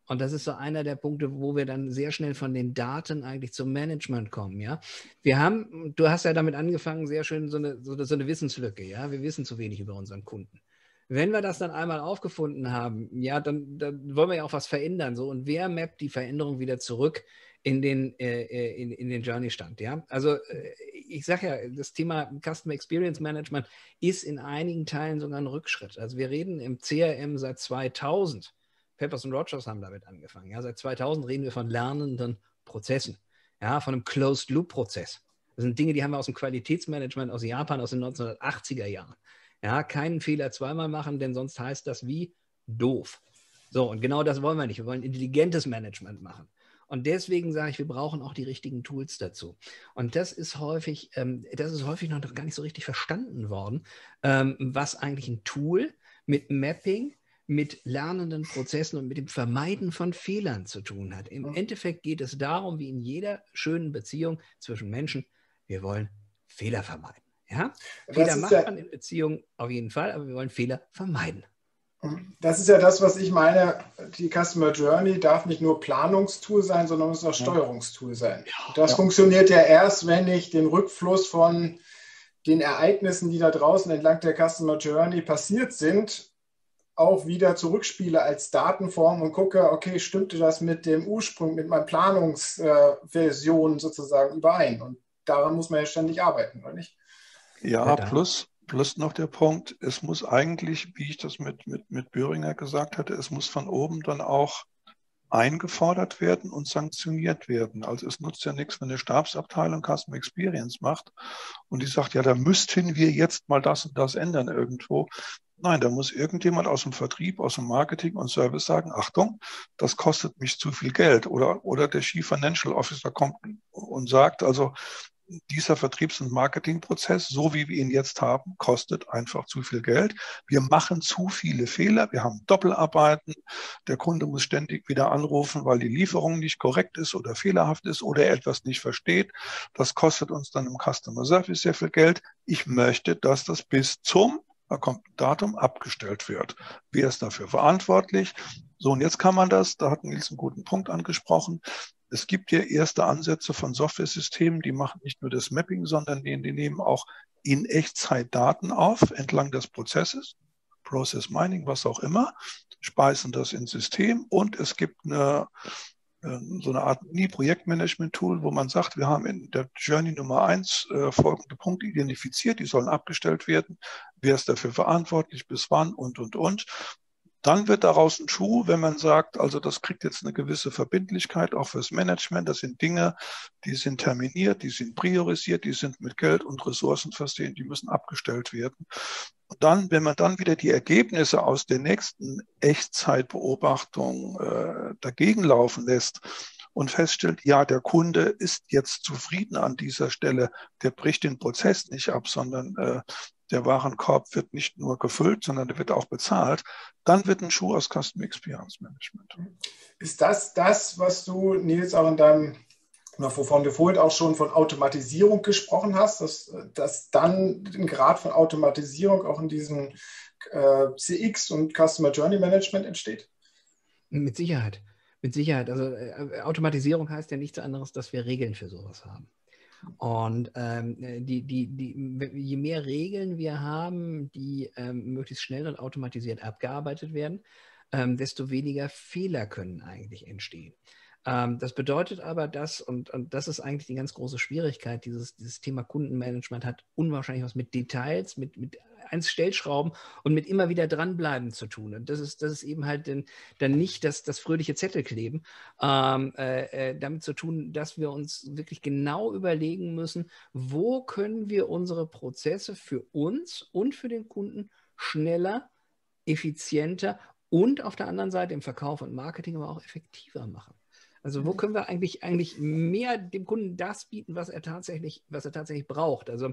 Und das ist so einer der Punkte, wo wir dann sehr schnell von den Daten eigentlich zum Management kommen, ja. Wir haben, du hast ja damit angefangen, sehr schön so eine, so, so eine Wissenslücke, ja. Wir wissen zu wenig über unseren Kunden. Wenn wir das dann einmal aufgefunden haben, ja, dann, dann wollen wir ja auch was verändern, so. Und wer mappt die Veränderung wieder zurück in den, äh, äh in, in den Journey-Stand, ja? Also, äh, ich sage ja, das Thema Customer Experience Management ist in einigen Teilen sogar ein Rückschritt. Also, wir reden im CRM seit 2000 Peppers und Rogers haben damit angefangen. Ja, seit 2000 reden wir von lernenden Prozessen, ja, von einem Closed-Loop-Prozess. Das sind Dinge, die haben wir aus dem Qualitätsmanagement aus Japan aus den 1980er Jahren. Ja, keinen Fehler zweimal machen, denn sonst heißt das wie doof. So, und genau das wollen wir nicht. Wir wollen intelligentes Management machen. Und deswegen sage ich, wir brauchen auch die richtigen Tools dazu. Und das ist häufig, ähm, das ist häufig noch gar nicht so richtig verstanden worden, ähm, was eigentlich ein Tool mit Mapping mit lernenden Prozessen und mit dem Vermeiden von Fehlern zu tun hat. Im. Endeffekt geht es darum, wie in jeder schönen Beziehung zwischen Menschen, wir wollen Fehler vermeiden. Ja? Fehler macht ja, man in Beziehungen auf jeden Fall, aber wir wollen Fehler vermeiden. Das ist ja das, was ich meine. Die Customer Journey darf nicht nur Planungstool sein, sondern muss auch Steuerungstool sein. Ja, das ja. funktioniert ja erst, wenn ich den Rückfluss von den Ereignissen, die da draußen entlang der Customer Journey passiert sind, auch wieder zurückspiele als Datenform und gucke, okay, stimmte das mit dem Ursprung, mit meiner Planungsversion äh, sozusagen überein? Und daran muss man ja ständig arbeiten, oder nicht? Ja, plus, plus noch der Punkt, es muss eigentlich, wie ich das mit, mit, mit Böhringer gesagt hatte, es muss von oben dann auch eingefordert werden und sanktioniert werden. Also es nutzt ja nichts, wenn eine Stabsabteilung Customer Experience macht und die sagt, ja, da müssten wir jetzt mal das und das ändern irgendwo. Nein, da muss irgendjemand aus dem Vertrieb, aus dem Marketing und Service sagen, Achtung, das kostet mich zu viel Geld. Oder, oder der Chief Financial Officer kommt und sagt, also dieser Vertriebs- und Marketingprozess, so wie wir ihn jetzt haben, kostet einfach zu viel Geld. Wir machen zu viele Fehler. Wir haben Doppelarbeiten. Der Kunde muss ständig wieder anrufen, weil die Lieferung nicht korrekt ist oder fehlerhaft ist oder er etwas nicht versteht. Das kostet uns dann im Customer Service sehr viel Geld. Ich möchte, dass das bis zum da kommt ein Datum, abgestellt wird. Wer ist dafür verantwortlich? So, und jetzt kann man das, da hat Nils einen guten Punkt angesprochen. Es gibt ja erste Ansätze von Software-Systemen, die machen nicht nur das Mapping, sondern die, die nehmen auch in Echtzeit Daten auf, entlang des Prozesses, Process Mining, was auch immer, speisen das ins System und es gibt eine ähm, so eine Art Nie-Projektmanagement-Tool, wo man sagt, wir haben in der Journey Nummer eins äh, folgende Punkte identifiziert, die sollen abgestellt werden. Wer ist dafür verantwortlich, bis wann und, und, und. Dann wird daraus ein Schuh, wenn man sagt, also das kriegt jetzt eine gewisse Verbindlichkeit auch fürs Management. Das sind Dinge, die sind terminiert, die sind priorisiert, die sind mit Geld und Ressourcen versehen, die müssen abgestellt werden. Und dann, wenn man dann wieder die Ergebnisse aus der nächsten Echtzeitbeobachtung äh, dagegen laufen lässt, und feststellt, ja, der Kunde ist jetzt zufrieden an dieser Stelle, der bricht den Prozess nicht ab, sondern äh, der Warenkorb wird nicht nur gefüllt, sondern der wird auch bezahlt, dann wird ein Schuh aus Custom Experience Management. Ist das das, was du, Nils, auch in deinem, wovon du vorhin auch schon von Automatisierung gesprochen hast, dass, dass dann ein Grad von Automatisierung auch in diesem äh, CX und Customer Journey Management entsteht? Mit Sicherheit. Mit Sicherheit. Also äh, Automatisierung heißt ja nichts anderes, dass wir Regeln für sowas haben. Und ähm, die, die, die, je mehr Regeln wir haben, die ähm, möglichst schnell und automatisiert abgearbeitet werden, ähm, desto weniger Fehler können eigentlich entstehen. Ähm, das bedeutet aber, dass, und, und das ist eigentlich die ganz große Schwierigkeit, dieses, dieses Thema Kundenmanagement hat unwahrscheinlich was mit Details, mit, mit eins Stellschrauben und mit immer wieder dranbleiben zu tun. Und das ist, das ist eben halt den, dann nicht das, das fröhliche Zettelkleben ähm, äh, äh, damit zu tun, dass wir uns wirklich genau überlegen müssen, wo können wir unsere Prozesse für uns und für den Kunden schneller, effizienter und auf der anderen Seite im Verkauf und Marketing aber auch effektiver machen. Also wo können wir eigentlich, eigentlich mehr dem Kunden das bieten, was er tatsächlich, was er tatsächlich braucht? Also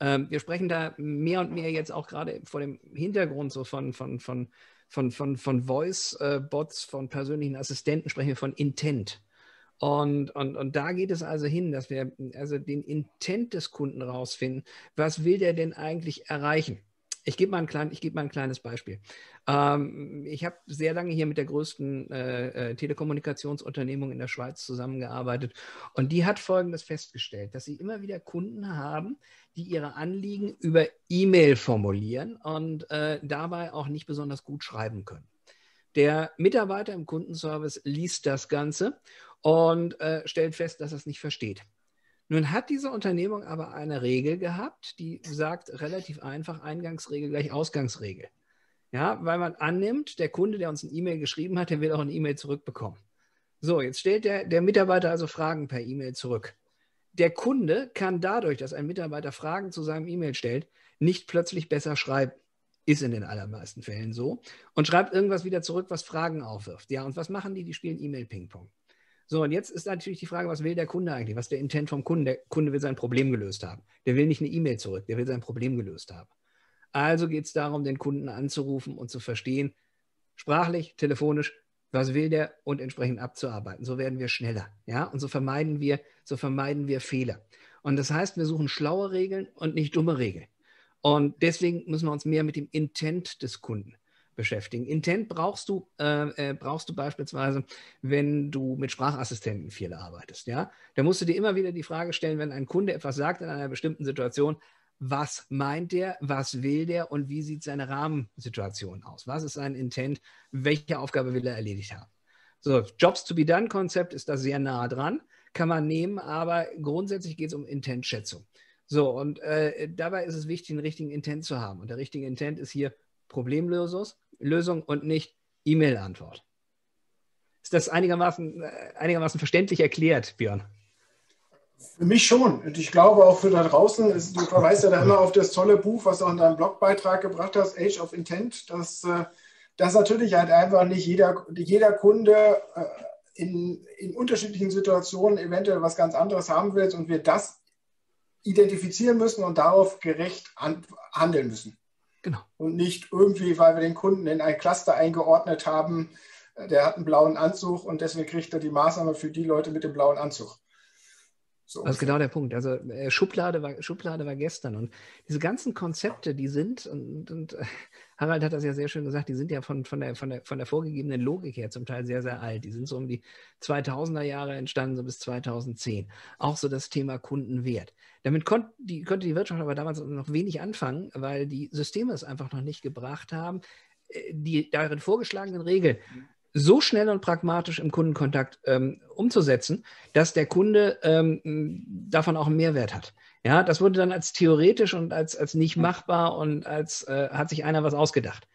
ähm, wir sprechen da mehr und mehr jetzt auch gerade vor dem Hintergrund so von, von, von, von, von, von Voice-Bots, von persönlichen Assistenten, sprechen wir von Intent. Und, und, und da geht es also hin, dass wir also den Intent des Kunden rausfinden. Was will der denn eigentlich erreichen? Ich gebe mal, ein geb mal ein kleines Beispiel. Ähm, ich habe sehr lange hier mit der größten äh, äh, Telekommunikationsunternehmung in der Schweiz zusammengearbeitet und die hat Folgendes festgestellt, dass sie immer wieder Kunden haben, die ihre Anliegen über E-Mail formulieren und äh, dabei auch nicht besonders gut schreiben können. Der Mitarbeiter im Kundenservice liest das Ganze und äh, stellt fest, dass er es nicht versteht. Nun hat diese Unternehmung aber eine Regel gehabt, die sagt relativ einfach Eingangsregel gleich Ausgangsregel. Ja, weil man annimmt, der Kunde, der uns ein E-Mail geschrieben hat, der will auch ein E-Mail zurückbekommen. So, jetzt stellt der, der Mitarbeiter also Fragen per E-Mail zurück. Der Kunde kann dadurch, dass ein Mitarbeiter Fragen zu seinem E-Mail stellt, nicht plötzlich besser schreiben. Ist in den allermeisten Fällen so. Und schreibt irgendwas wieder zurück, was Fragen aufwirft. Ja, und was machen die? Die spielen E-Mail-Ping-Pong. So, und jetzt ist natürlich die Frage, was will der Kunde eigentlich? Was ist der Intent vom Kunden? Der Kunde will sein Problem gelöst haben. Der will nicht eine E-Mail zurück, der will sein Problem gelöst haben. Also geht es darum, den Kunden anzurufen und zu verstehen, sprachlich, telefonisch, was will der und entsprechend abzuarbeiten. So werden wir schneller. Ja? Und so vermeiden wir, so vermeiden wir Fehler. Und das heißt, wir suchen schlaue Regeln und nicht dumme Regeln. Und deswegen müssen wir uns mehr mit dem Intent des Kunden beschäftigen. Intent brauchst du, äh, äh, brauchst du beispielsweise, wenn du mit Sprachassistenten viel arbeitest. Ja? Da musst du dir immer wieder die Frage stellen, wenn ein Kunde etwas sagt in einer bestimmten Situation, was meint der, was will der und wie sieht seine Rahmensituation aus? Was ist sein Intent? Welche Aufgabe will er erledigt haben? So, Jobs to be done Konzept ist da sehr nah dran, kann man nehmen, aber grundsätzlich geht es um Intentschätzung. So, und äh, dabei ist es wichtig, einen richtigen Intent zu haben. Und der richtige Intent ist hier Problemlösung, Lösung und nicht E-Mail-Antwort. Ist das einigermaßen, äh, einigermaßen verständlich erklärt, Björn? Für mich schon. Und ich glaube auch für da draußen, ist, du verweist ja da immer auf das tolle Buch, was du in deinem Blogbeitrag gebracht hast, Age of Intent, dass, äh, dass natürlich halt einfach nicht jeder, jeder Kunde äh, in, in unterschiedlichen Situationen eventuell was ganz anderes haben will und wir das identifizieren müssen und darauf gerecht handeln müssen. Genau. Und nicht irgendwie, weil wir den Kunden in ein Cluster eingeordnet haben, äh, der hat einen blauen Anzug und deswegen kriegt er die Maßnahme für die Leute mit dem blauen Anzug. So das ist genau der Punkt. Also äh, Schublade, war, Schublade war gestern. Und diese ganzen Konzepte, die sind, und, und äh, Harald hat das ja sehr schön gesagt, die sind ja von, von, der, von, der, von der vorgegebenen Logik her zum Teil sehr, sehr alt. Die sind so um die 2000er Jahre entstanden, so bis 2010. Auch so das Thema Kundenwert. Damit konnt, die, konnte die Wirtschaft aber damals noch wenig anfangen, weil die Systeme es einfach noch nicht gebracht haben, äh, die darin vorgeschlagenen Regeln so schnell und pragmatisch im Kundenkontakt ähm, umzusetzen, dass der Kunde ähm, davon auch einen Mehrwert hat. Ja, das wurde dann als theoretisch und als, als nicht machbar und als äh, hat sich einer was ausgedacht.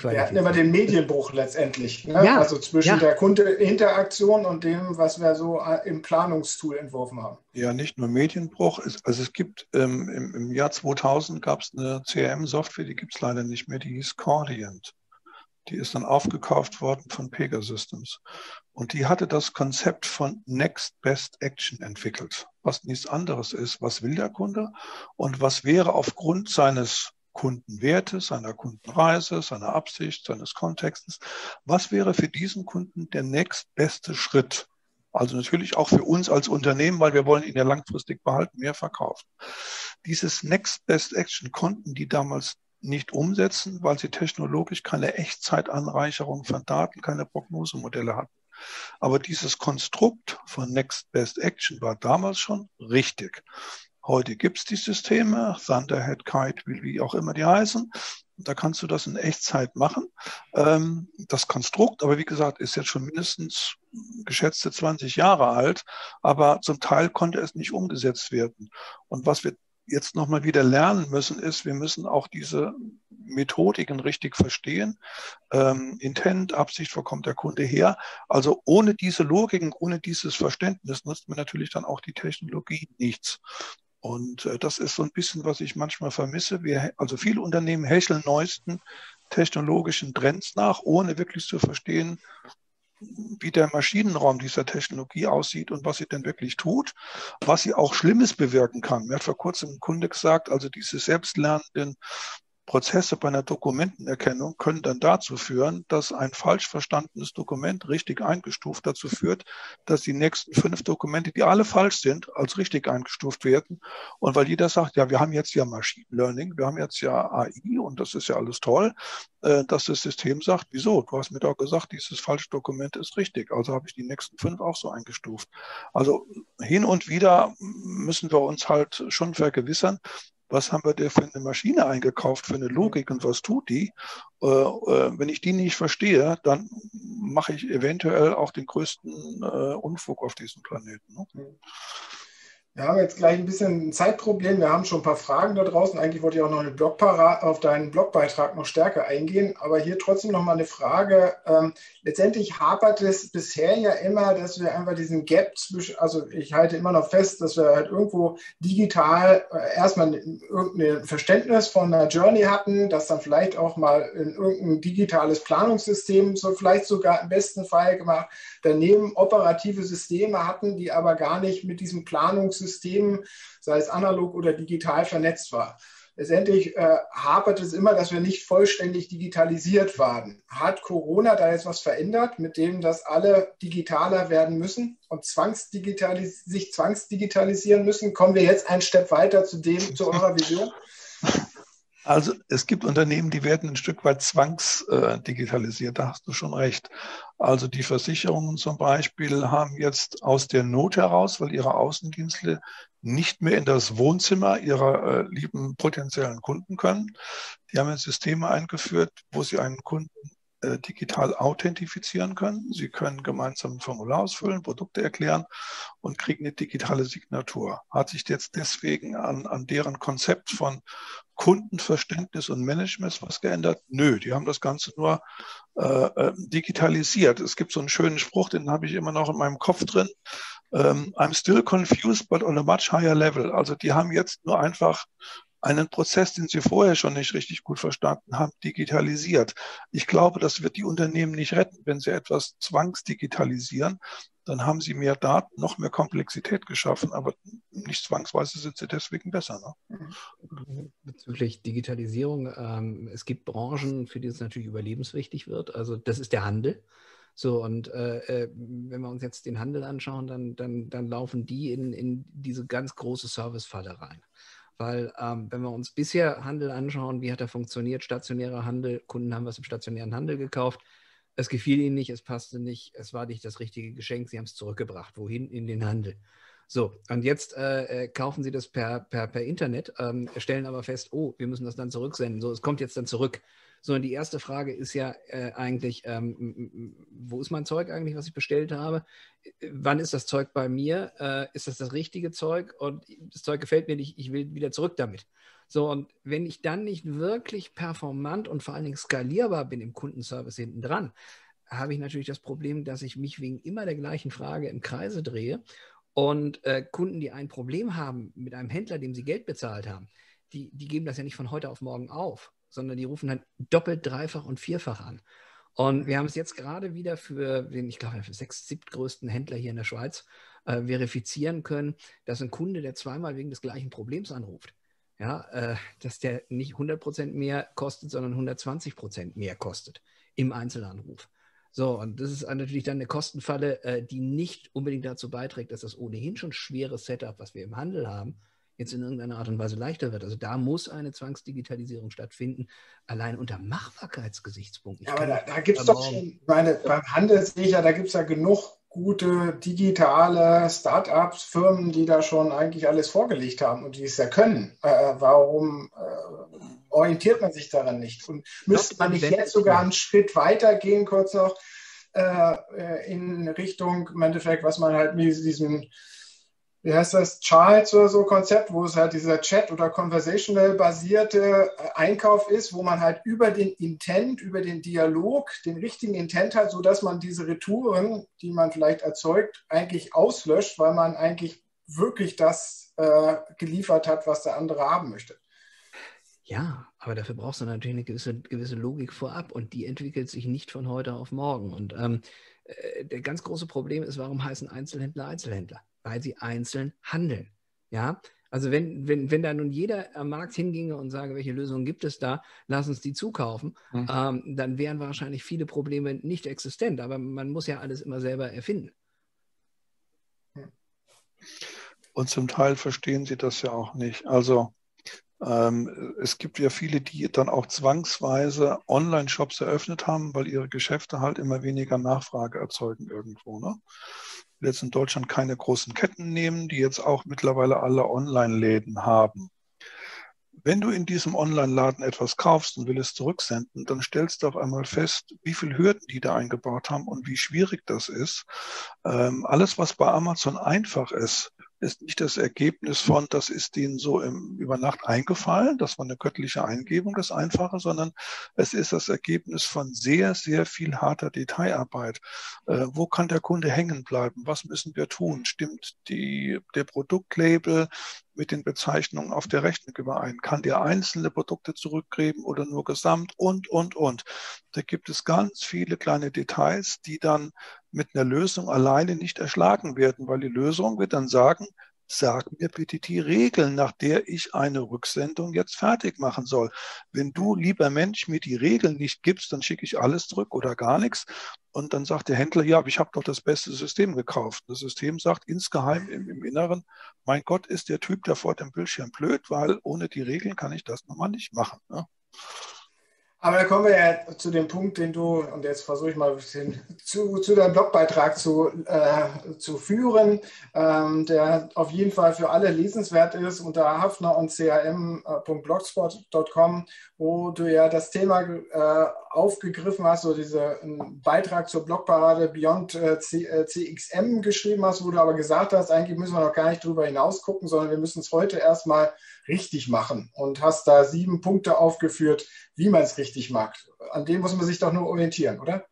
Wir hatten immer den Medienbruch letztendlich. Ne? Ja, also zwischen ja. der Kundeinteraktion und dem, was wir so äh, im Planungstool entworfen haben. Ja, nicht nur Medienbruch. Also es gibt ähm, im, im, Jahr 2000 gab es eine CRM-Software, die gibt es leider nicht mehr, die hieß Cordient. Die ist dann aufgekauft worden von Pegasystems. Und die hatte das Konzept von Next Best Action entwickelt, was nichts anderes ist. Was will der Kunde und was wäre aufgrund seines Kundenwertes, seiner Kundenreise, seiner Absicht, seines Kontextes, was wäre für diesen Kunden der next beste Schritt? Also natürlich auch für uns als Unternehmen, weil wir wollen ihn ja langfristig behalten, mehr verkaufen. Dieses Next Best Action konnten die damals nicht umsetzen, weil sie technologisch keine Echtzeitanreicherung von Daten, keine Prognosemodelle hatten. Aber dieses Konstrukt von Next Best Action war damals schon richtig. Heute gibt es die Systeme, Thunderhead, Kite, wie auch immer die heißen. Da kannst du das in Echtzeit machen. Ähm, das Konstrukt, aber wie gesagt, ist jetzt schon mindestens geschätzte 20 Jahre alt, aber zum Teil konnte es nicht umgesetzt werden. Und was wir jetzt nochmal wieder lernen müssen, ist, wir müssen auch diese Methodiken richtig verstehen. Ähm, Intent, Absicht, wo kommt der Kunde her? Also ohne diese Logiken, ohne dieses Verständnis nutzt mir natürlich dann auch die Technologie nichts. Und äh, das ist so ein bisschen, was ich manchmal vermisse. Wir, also viele Unternehmen hecheln neuesten technologischen Trends nach, ohne wirklich zu verstehen, wie der Maschinenraum dieser Technologie aussieht und was sie denn wirklich tut, was sie auch Schlimmes bewirken kann. Mir hat vor kurzem ein Kunde gesagt, also diese selbstlernenden Prozesse bei einer Dokumentenerkennung können dann dazu führen, dass ein falsch verstandenes Dokument richtig eingestuft dazu führt, dass die nächsten fünf Dokumente, die alle falsch sind, als richtig eingestuft werden. Und weil jeder sagt, ja, wir haben jetzt ja Machine Learning, wir haben jetzt ja AI und das ist ja alles toll, äh, dass das System sagt, wieso? Du hast mir doch gesagt, dieses falsche Dokument ist richtig. Also habe ich die nächsten fünf auch so eingestuft. Also hin und wieder müssen wir uns halt schon vergewissern, was haben wir denn für eine Maschine eingekauft, für eine Logik und was tut die? Äh, äh, wenn ich die nicht verstehe, dann mache ich eventuell auch den größten äh, Unfug auf diesem Planeten. Ne? Wir haben jetzt gleich ein bisschen ein Zeitproblem. Wir haben schon ein paar Fragen da draußen. Eigentlich wollte ich auch noch auf deinen Blogbeitrag noch stärker eingehen. Aber hier trotzdem noch mal eine Frage. Ähm, letztendlich hapert es bisher ja immer, dass wir einfach diesen Gap zwischen, also ich halte immer noch fest, dass wir halt irgendwo digital äh, erstmal irgendein Verständnis von einer Journey hatten, das dann vielleicht auch mal in irgendein digitales Planungssystem so vielleicht sogar im besten Fall gemacht, daneben operative Systeme hatten, die aber gar nicht mit diesem Planungssystem Systemen, sei es analog oder digital, vernetzt war. Letztendlich äh, hapert es immer, dass wir nicht vollständig digitalisiert waren. Hat Corona da jetzt was verändert, mit dem, dass alle digitaler werden müssen und zwangsdigitalis sich zwangsdigitalisieren müssen? Kommen wir jetzt einen Step weiter zu dem, zu eurer Vision? Also es gibt Unternehmen, die werden ein Stück weit zwangsdigitalisiert, da hast du schon recht. Also die Versicherungen zum Beispiel haben jetzt aus der Not heraus, weil ihre Außendienste nicht mehr in das Wohnzimmer ihrer äh, lieben potenziellen Kunden können, die haben Systeme eingeführt, wo sie einen Kunden äh, digital authentifizieren können. Sie können gemeinsam ein Formular ausfüllen, Produkte erklären und kriegen eine digitale Signatur. Hat sich jetzt deswegen an, an deren Konzept von Kundenverständnis und Management was geändert? Nö, die haben das Ganze nur äh, äh, digitalisiert. Es gibt so einen schönen Spruch, den habe ich immer noch in meinem Kopf drin. Ähm, I'm still confused, but on a much higher level. Also die haben jetzt nur einfach einen Prozess, den sie vorher schon nicht richtig gut verstanden haben, digitalisiert. Ich glaube, das wird die Unternehmen nicht retten, wenn sie etwas zwangsdigitalisieren. Dann haben sie mehr Daten, noch mehr Komplexität geschaffen, aber nicht zwangsweise sind sie deswegen besser. Ne? Bezüglich Digitalisierung, ähm, es gibt Branchen, für die es natürlich überlebenswichtig wird. Also das ist der Handel. So, und äh, äh, wenn wir uns jetzt den Handel anschauen, dann, dann, dann laufen die in, in diese ganz große Servicefalle rein. Weil ähm, wenn wir uns bisher Handel anschauen, wie hat er funktioniert, stationärer Handel, Kunden haben was im stationären Handel gekauft, es gefiel ihnen nicht, es passte nicht, es war nicht das richtige Geschenk, sie haben es zurückgebracht. Wohin? In den Handel. So, und jetzt äh, äh, kaufen sie das per, per, per Internet, ähm, stellen aber fest, oh, wir müssen das dann zurücksenden. So, es kommt jetzt dann zurück sondern die erste Frage ist ja äh, eigentlich, ähm, wo ist mein Zeug eigentlich, was ich bestellt habe? Wann ist das Zeug bei mir? Äh, ist das das richtige Zeug? Und das Zeug gefällt mir nicht, ich will wieder zurück damit. So, und wenn ich dann nicht wirklich performant und vor allen Dingen skalierbar bin im Kundenservice hinten dran, habe ich natürlich das Problem, dass ich mich wegen immer der gleichen Frage im Kreise drehe und äh, Kunden, die ein Problem haben mit einem Händler, dem sie Geld bezahlt haben, die, die geben das ja nicht von heute auf morgen auf sondern die rufen dann doppelt, dreifach und vierfach an. Und wir haben es jetzt gerade wieder für den, ich glaube, für sechs, siebtgrößten Händler hier in der Schweiz äh, verifizieren können, dass ein Kunde, der zweimal wegen des gleichen Problems anruft, ja, äh, dass der nicht 100% mehr kostet, sondern 120% mehr kostet im Einzelanruf. So, und das ist natürlich dann eine Kostenfalle, äh, die nicht unbedingt dazu beiträgt, dass das ohnehin schon schwere Setup, was wir im Handel haben, jetzt in irgendeiner Art und Weise leichter wird. Also da muss eine Zwangsdigitalisierung stattfinden, allein unter Machbarkeitsgesichtspunkten. Ja, aber da, da gibt es doch schon, meine, beim Handel sehe ich ja, da gibt es ja genug gute digitale Startups, Firmen, die da schon eigentlich alles vorgelegt haben und die es ja können. Äh, warum äh, orientiert man sich daran nicht? Und müsste man nicht jetzt sogar einen Schritt weiter gehen, kurz noch, äh, in Richtung, im Endeffekt, was man halt mit diesem wie heißt das, Charles oder so Konzept, wo es halt dieser Chat- oder conversational basierte äh, Einkauf ist, wo man halt über den Intent, über den Dialog, den richtigen Intent hat, sodass man diese Retouren, die man vielleicht erzeugt, eigentlich auslöscht, weil man eigentlich wirklich das äh, geliefert hat, was der andere haben möchte. Ja, aber dafür brauchst du natürlich eine gewisse, gewisse Logik vorab und die entwickelt sich nicht von heute auf morgen. Und ähm, äh, der ganz große Problem ist, warum heißen Einzelhändler Einzelhändler? weil sie einzeln handeln. Ja, Also wenn, wenn, wenn da nun jeder am Markt hinginge und sage, welche Lösungen gibt es da, lass uns die zukaufen, mhm. ähm, dann wären wahrscheinlich viele Probleme nicht existent. Aber man muss ja alles immer selber erfinden. Und zum Teil verstehen sie das ja auch nicht. Also es gibt ja viele, die dann auch zwangsweise Online-Shops eröffnet haben, weil ihre Geschäfte halt immer weniger Nachfrage erzeugen irgendwo. Ne? jetzt in Deutschland keine großen Ketten nehmen, die jetzt auch mittlerweile alle Online-Läden haben. Wenn du in diesem Online-Laden etwas kaufst und will es zurücksenden, dann stellst du auf einmal fest, wie viele Hürden die da eingebaut haben und wie schwierig das ist. Ähm, alles, was bei Amazon einfach ist, ist nicht das Ergebnis von, das ist ihnen so im, über Nacht eingefallen, das war eine göttliche Eingebung, das Einfache, sondern es ist das Ergebnis von sehr, sehr viel harter Detailarbeit. Äh, wo kann der Kunde hängen bleiben? Was müssen wir tun? Stimmt die, der Produktlabel mit den Bezeichnungen auf der Rechnung überein? Kann der einzelne Produkte zurückgeben oder nur gesamt? Und, und, und. Da gibt es ganz viele kleine Details, die dann mit einer Lösung alleine nicht erschlagen werden, weil die Lösung wird dann sagen, sag mir bitte die Regeln, nach der ich eine Rücksendung jetzt fertig machen soll. Wenn du, lieber Mensch, mir die Regeln nicht gibst, dann schicke ich alles zurück oder gar nichts. Und dann sagt der Händler, ja, aber ich habe doch das beste System gekauft. Das System sagt insgeheim im, im Inneren, mein Gott, ist der Typ da vor dem Bildschirm blöd, weil ohne die Regeln kann ich das nochmal nicht machen. Ne? Aber da kommen wir ja zu dem Punkt, den du, und jetzt versuche ich mal ein bisschen zu, zu deinem Blogbeitrag zu, äh, zu führen, ähm, der auf jeden Fall für alle lesenswert ist unter hafner und cam.blogspot.com, wo du ja das Thema äh, aufgegriffen hast, so diesen Beitrag zur Blogparade Beyond äh, C, äh, CXM geschrieben hast, wo du aber gesagt hast, eigentlich müssen wir noch gar nicht drüber hinaus gucken, sondern wir müssen es heute erstmal richtig machen und hast da sieben Punkte aufgeführt, wie man es richtig macht. An dem muss man sich doch nur orientieren, oder?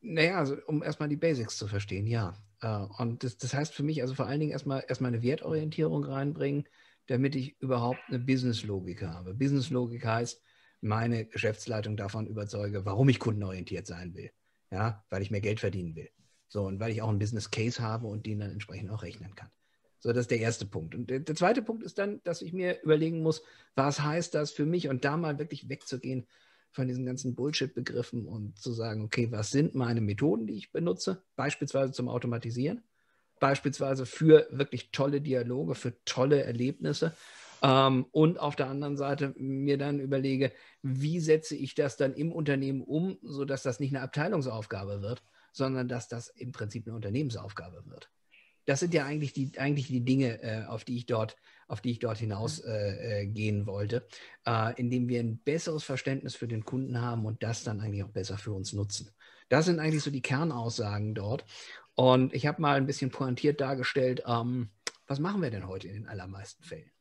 Naja, also um erstmal die Basics zu verstehen, ja. Äh, und das, das heißt für mich also vor allen Dingen erstmal, erstmal eine Wertorientierung reinbringen, damit ich überhaupt eine Businesslogik habe. Businesslogik heißt, meine Geschäftsleitung davon überzeuge, warum ich kundenorientiert sein will. Ja, weil ich mehr Geld verdienen will. So, und weil ich auch einen Business Case habe und den dann entsprechend auch rechnen kann. So, das ist der erste Punkt. Und der, der, zweite Punkt ist dann, dass ich mir überlegen muss, was heißt das für mich und da mal wirklich wegzugehen von diesen ganzen Bullshit-Begriffen und zu sagen, okay, was sind meine Methoden, die ich benutze, beispielsweise zum Automatisieren, beispielsweise für wirklich tolle Dialoge, für tolle Erlebnisse. Ähm, und auf der anderen Seite mir dann überlege, wie setze ich das dann im Unternehmen um, sodass das nicht eine Abteilungsaufgabe wird, sondern dass das im Prinzip eine Unternehmensaufgabe wird das sind ja eigentlich die, eigentlich die Dinge, äh, auf die ich dort, auf die ich dort hinaus äh, äh, gehen wollte, äh, indem wir ein besseres Verständnis für den Kunden haben und das dann eigentlich auch besser für uns nutzen. Das sind eigentlich so die Kernaussagen dort. Und ich habe mal ein bisschen pointiert dargestellt, ähm, was machen wir denn heute in den allermeisten Fällen?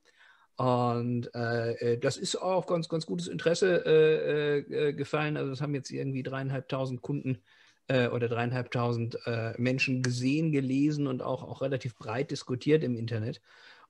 Und äh, äh, das ist auch ganz, ganz gutes Interesse äh, äh, gefallen. Also, das haben jetzt irgendwie dreieinhalbtausend Kunden äh, oder dreieinhalbtausend äh, Menschen gesehen, gelesen und auch, auch relativ breit diskutiert im Internet.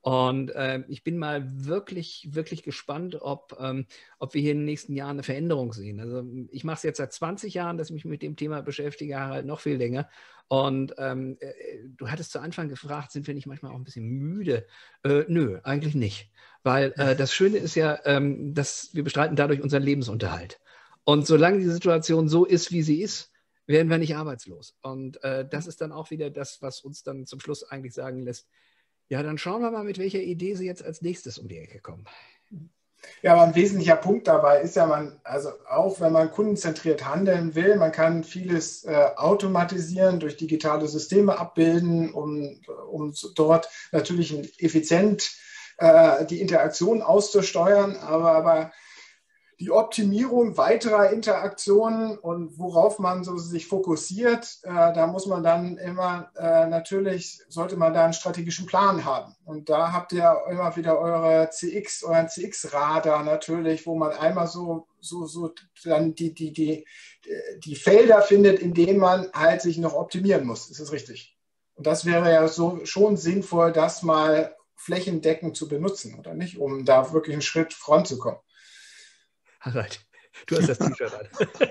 Und äh, ich bin mal wirklich, wirklich gespannt, ob, ähm, ob wir hier in den nächsten Jahren eine Veränderung sehen. Also ich mache es jetzt seit 20 Jahren, dass ich mich mit dem Thema beschäftige, halt noch viel länger. Und ähm, äh, du hattest zu Anfang gefragt, sind wir nicht manchmal auch ein bisschen müde? Äh, nö, eigentlich nicht. Weil äh, das Schöne ist ja, ähm, dass wir bestreiten dadurch unseren Lebensunterhalt. Und solange die Situation so ist, wie sie ist, werden wir nicht arbeitslos. Und äh, das ist dann auch wieder das, was uns dann zum Schluss eigentlich sagen lässt, ja, dann schauen wir mal, mit welcher Idee Sie jetzt als nächstes um die Ecke kommen. Ja, aber ein wesentlicher Punkt dabei ist ja, man, also auch wenn man kundenzentriert handeln will, man kann vieles äh, automatisieren, durch digitale Systeme abbilden, um, um dort natürlich effizient äh, die Interaktion auszusteuern. Aber, aber die Optimierung weiterer Interaktionen und worauf man so sich fokussiert, äh, da muss man dann immer äh, natürlich, sollte man da einen strategischen Plan haben. Und da habt ihr immer wieder eure CX, euren CX-Radar natürlich, wo man einmal so, so, so dann die, die, die, die Felder findet, in denen man halt sich noch optimieren muss. Ist das richtig? Und das wäre ja so schon sinnvoll, das mal flächendeckend zu benutzen, oder nicht? Um da wirklich einen Schritt voranzukommen. Harald, du hast das T-Shirt an.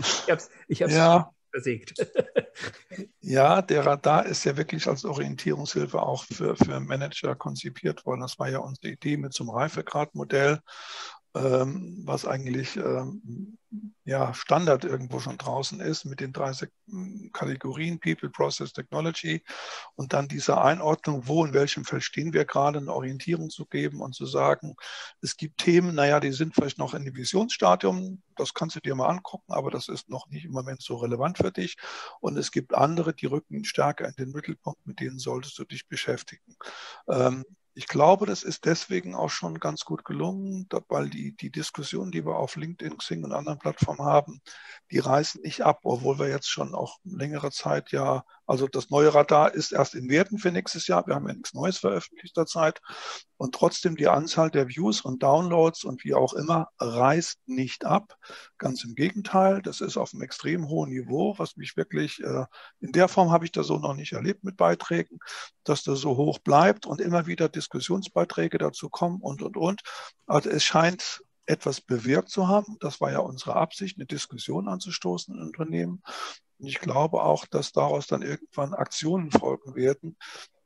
ich hab's, ich hab's, ja. versägt. ja, der Radar ist ja wirklich als Orientierungshilfe auch für, für Manager konzipiert worden. Das war ja unsere Idee mit so einem Reifegradmodell ähm, was eigentlich ähm, ja, Standard irgendwo schon draußen ist mit den drei Kategorien People, Process, Technology und dann diese Einordnung, wo in welchem Feld stehen wir gerade, eine Orientierung zu geben und zu sagen, es gibt Themen, naja, die sind vielleicht noch in dem Visionsstadium, das kannst du dir mal angucken, aber das ist noch nicht im Moment so relevant für dich und es gibt andere, die rücken stärker in den Mittelpunkt, mit denen solltest du dich beschäftigen. Ähm, ich glaube, das ist deswegen auch schon ganz gut gelungen, weil die, die Diskussionen, die wir auf LinkedIn, Xing und anderen Plattformen haben, die reißen nicht ab, obwohl wir jetzt schon auch längere Zeit ja, also das neue Radar ist erst in Werten für nächstes Jahr. Wir haben ja nichts Neues veröffentlicht derzeit. Und trotzdem die Anzahl der Views und Downloads und wie auch immer reißt nicht ab. Ganz im Gegenteil, das ist auf einem extrem hohen Niveau, was mich wirklich, äh, in der Form habe ich das so noch nicht erlebt mit Beiträgen, dass das so hoch bleibt und immer wieder Diskussionsbeiträge dazu kommen und, und, und. Also es scheint etwas bewirkt zu haben. Das war ja unsere Absicht, eine Diskussion anzustoßen in Unternehmen. Und ich glaube auch, dass daraus dann irgendwann Aktionen folgen werden,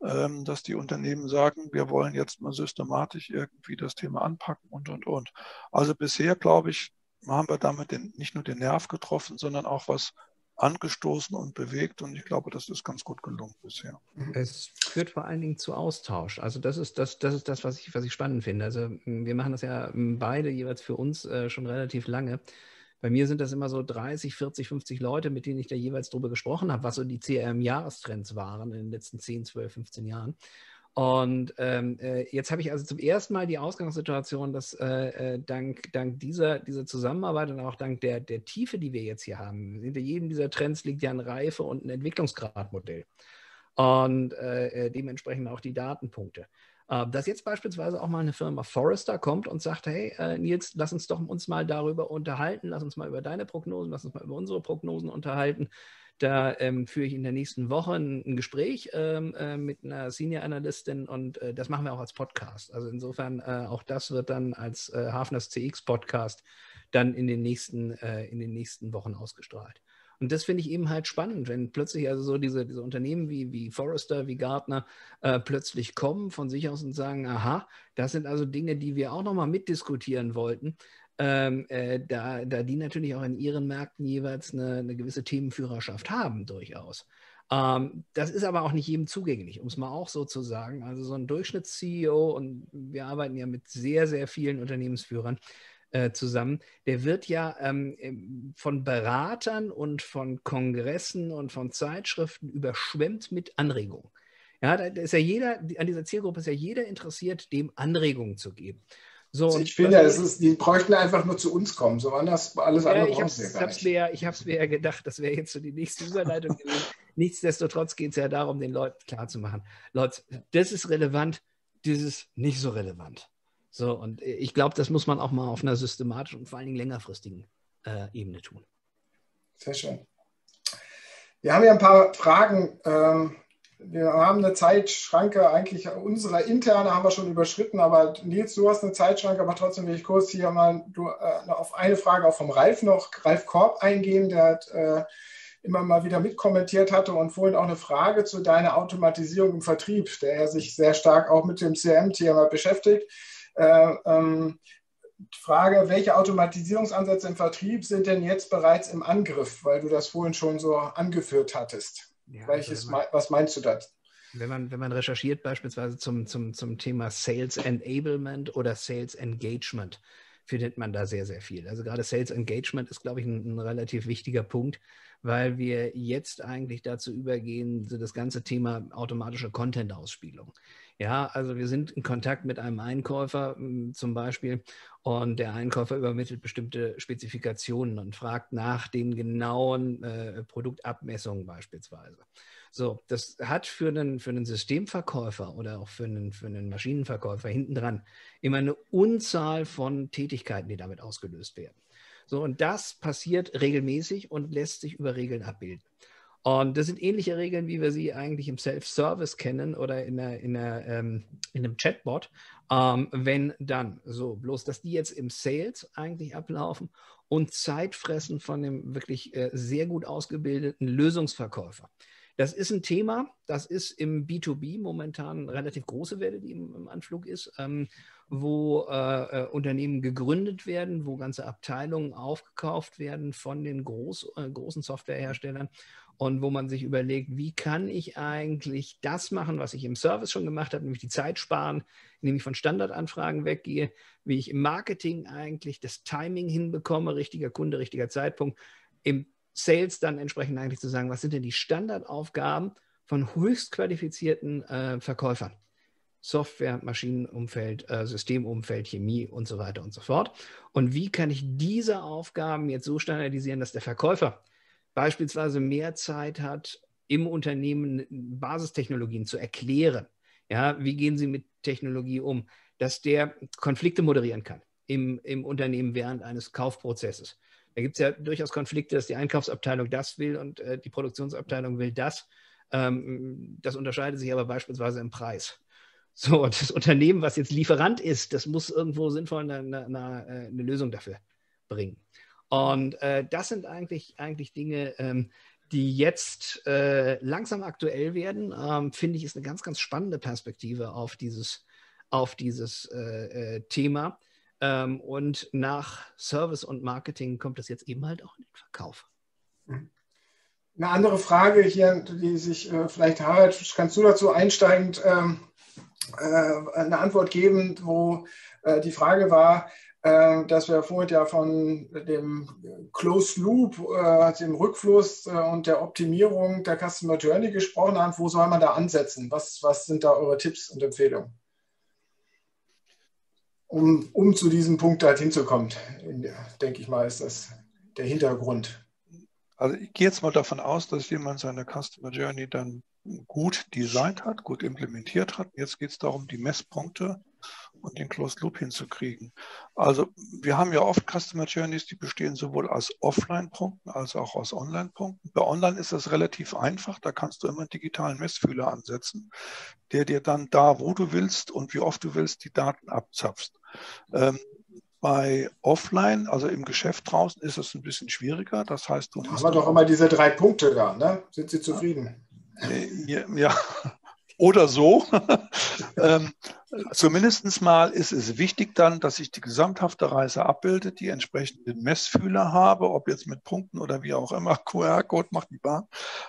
ähm, dass die Unternehmen sagen, wir wollen jetzt mal systematisch irgendwie das Thema anpacken und, und, und. Also bisher, glaube ich, haben wir damit den, nicht nur den Nerv getroffen, sondern auch was angestoßen und bewegt. Und ich glaube, das ist ganz gut gelungen bisher. Mhm. Es führt vor allen Dingen zu Austausch. Also das ist das, das, ist das was, ich, was ich spannend finde. Also wir machen das ja beide jeweils für uns äh, schon relativ lange. Bei mir sind das immer so 30, 40, 50 Leute, mit denen ich da jeweils drüber gesprochen habe, was so die CRM-Jahrestrends waren in den letzten 10, 12, 15 Jahren. Und ähm, äh, jetzt habe ich also zum ersten Mal die Ausgangssituation, dass äh, äh, dank, dank dieser, dieser Zusammenarbeit und auch dank der, der Tiefe, die wir jetzt hier haben, hinter jedem dieser Trends liegt ja ein Reife- und ein Entwicklungsgradmodell. Und äh, dementsprechend auch die Datenpunkte. Äh, dass jetzt beispielsweise auch mal eine Firma Forrester kommt und sagt, hey äh, Nils, lass uns doch uns mal darüber unterhalten, lass uns mal über deine Prognosen, lass uns mal über unsere Prognosen unterhalten. Da ähm, führe ich in der nächsten Woche ein, ein Gespräch ähm, äh, mit einer Senior Analystin und äh, das machen wir auch als Podcast. Also insofern äh, auch das wird dann als äh, Hafners CX Podcast dann in den nächsten, in den nächsten Wochen ausgestrahlt. Und das finde ich eben halt spannend, wenn plötzlich also so diese, diese Unternehmen wie, wie Forrester, wie Gartner äh, plötzlich kommen von sich aus und sagen, aha, das sind also Dinge, die wir auch nochmal mitdiskutieren wollten. Ähm, äh, da, da die natürlich auch in ihren Märkten jeweils eine, eine gewisse Themenführerschaft haben, durchaus. Ähm, das ist aber auch nicht jedem zugänglich, um es mal auch so zu sagen. Also so ein Durchschnitts-CEO, und wir arbeiten ja mit sehr, sehr vielen Unternehmensführern, äh, zusammen, der wird ja ähm, von Beratern und von Kongressen und von Zeitschriften überschwemmt mit Anregungen. Ja, da ist ja jeder, an dieser Zielgruppe ist ja jeder interessiert, dem Anregungen zu geben. So, also ich finde, es ist, die bräuchten einfach nur zu uns kommen, so anders alles ja, andere ich brauchen wir gar nicht. Mir, ich habe es mir ja gedacht, das wäre jetzt so die nächste Überleitung gewesen. Nichtsdestotrotz geht es ja darum, den Leuten klarzumachen, Leute, das ist relevant, das ist nicht so relevant. So, und ich glaube, das muss man auch mal auf einer systematischen und vor allen Dingen längerfristigen äh, Ebene tun. Sehr schön. Wir haben ja ein paar Fragen. Ähm, wir haben eine Zeitschranke, eigentlich unsere interne haben wir schon überschritten, aber Nils, du hast eine Zeitschranke, aber trotzdem will ich kurz hier mal du, äh, auf eine Frage auch vom Ralf noch, Ralf Korb eingehen, der hat äh, immer mal wieder mitkommentiert hatte und vorhin auch eine Frage zu deiner Automatisierung im Vertrieb, der sich sehr stark auch mit dem CRM-Thema beschäftigt. Äh, ähm, Frage, welche Automatisierungsansätze im Vertrieb sind denn jetzt bereits im Angriff, weil du das vorhin schon so angeführt hattest? Ja, Welches, also man, was meinst du das? Wenn man, wenn man recherchiert beispielsweise zum, zum, zum Thema Sales Enablement oder Sales Engagement, findet man da sehr, sehr viel. Also gerade Sales Engagement ist, glaube ich, ein, ein relativ wichtiger Punkt, weil wir jetzt eigentlich dazu übergehen, so das ganze Thema automatische Content-Ausspielung. Ja, also wir sind in Kontakt mit einem Einkäufer hm, zum Beispiel und der Einkäufer übermittelt bestimmte Spezifikationen und fragt nach den genauen äh, Produktabmessungen beispielsweise. So, das hat für einen, für einen Systemverkäufer oder auch für einen, für einen Maschinenverkäufer hintendran immer eine Unzahl von Tätigkeiten, die damit ausgelöst werden. So, und das passiert regelmäßig und lässt sich über Regeln abbilden. Und das sind ähnliche Regeln, wie wir sie eigentlich im Self-Service kennen oder in, einer, in, einer, ähm, in einem Chatbot. Ähm, wenn dann, so bloß, dass die jetzt im Sales eigentlich ablaufen und Zeitfressen von dem wirklich äh, sehr gut ausgebildeten Lösungsverkäufer. Das ist ein Thema, das ist im B2B momentan relativ große Welle, die im, im Anflug ist, ähm, wo äh, äh, Unternehmen gegründet werden, wo ganze Abteilungen aufgekauft werden von den groß, äh, großen Softwareherstellern und wo man sich überlegt, wie kann ich eigentlich das machen, was ich im Service schon gemacht habe, nämlich die Zeit sparen, indem ich von Standardanfragen weggehe, wie ich im Marketing eigentlich das Timing hinbekomme, richtiger Kunde, richtiger Zeitpunkt, im Sales dann entsprechend eigentlich zu sagen, was sind denn die Standardaufgaben von höchst qualifizierten äh, Verkäufern? Software, Maschinenumfeld, äh, Systemumfeld, Chemie und so weiter und so fort. Und wie kann ich diese Aufgaben jetzt so standardisieren, dass der Verkäufer beispielsweise mehr Zeit hat, im Unternehmen Basistechnologien zu erklären? Ja, wie gehen Sie mit Technologie um? Dass der Konflikte moderieren kann im, im Unternehmen während eines Kaufprozesses da gibt es ja durchaus Konflikte, dass die Einkaufsabteilung das will und äh, die Produktionsabteilung will das. Ähm, das unterscheidet sich aber beispielsweise im Preis. So, das Unternehmen, was jetzt Lieferant ist, das muss irgendwo sinnvoll eine, eine, eine äh, Lösung dafür bringen. Und äh, das sind eigentlich, eigentlich Dinge, ähm, die jetzt äh, langsam aktuell werden. Ähm, Finde ich, ist eine ganz, ganz spannende Perspektive auf dieses, auf dieses äh, äh Thema. Ähm, und nach Service und Marketing kommt das jetzt eben halt auch in den Verkauf. Mhm. Eine andere Frage hier, die sich äh, vielleicht, Harald, kannst du dazu einsteigend ähm, äh, eine Antwort geben, wo äh, die Frage war, äh, dass wir vorhin ja von dem Closed Loop, äh, dem Rückfluss äh, und der Optimierung der Customer Journey gesprochen haben. Wo soll man da ansetzen? Was, was sind da eure Tipps und Empfehlungen? Um, um zu diesem Punkt halt hinzukommen. Denke ich mal, ist das der Hintergrund. Also ich gehe jetzt mal davon aus, dass jemand seine Customer Journey dann gut designt hat, gut implementiert hat. Jetzt geht es darum, die Messpunkte und den Closed Loop hinzukriegen. Also wir haben ja oft Customer Journeys, die bestehen sowohl aus Offline-Punkten als auch aus Online-Punkten. Bei Online ist das relativ einfach. Da kannst du immer einen digitalen Messfühler ansetzen, der dir dann da, wo du willst und wie oft du willst, die Daten abzapfst. Ähm, bei Offline, also im Geschäft draußen, ist es ein bisschen schwieriger. Das heißt, du da haben wir doch immer diese drei Punkte da, ne? Sind Sie zufrieden? Ja, ja. Oder so. ähm, Zumindest mal ist es wichtig dann, dass ich die gesamthafte Reise abbilde, die entsprechenden Messfühler habe, ob jetzt mit Punkten oder wie auch immer, QR-Code macht die Bahn,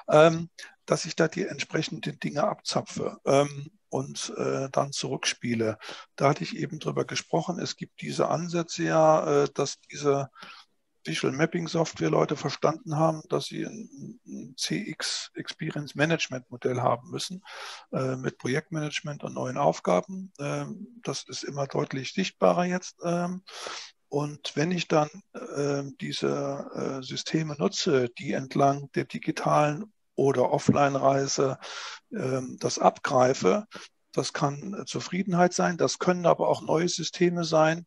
ähm, dass ich da die entsprechenden Dinge abzapfe. Ähm, und äh, dann zurückspiele. Da hatte ich eben drüber gesprochen. Es gibt diese Ansätze ja, äh, dass diese Visual Mapping Software Leute verstanden haben, dass sie ein CX Experience Management Modell haben müssen äh, mit Projektmanagement und neuen Aufgaben. Ähm, das ist immer deutlich sichtbarer jetzt. Ähm, und wenn ich dann äh, diese äh, Systeme nutze, die entlang der digitalen oder Offline-Reise ähm, das abgreife, das kann Zufriedenheit sein, das können aber auch neue Systeme sein,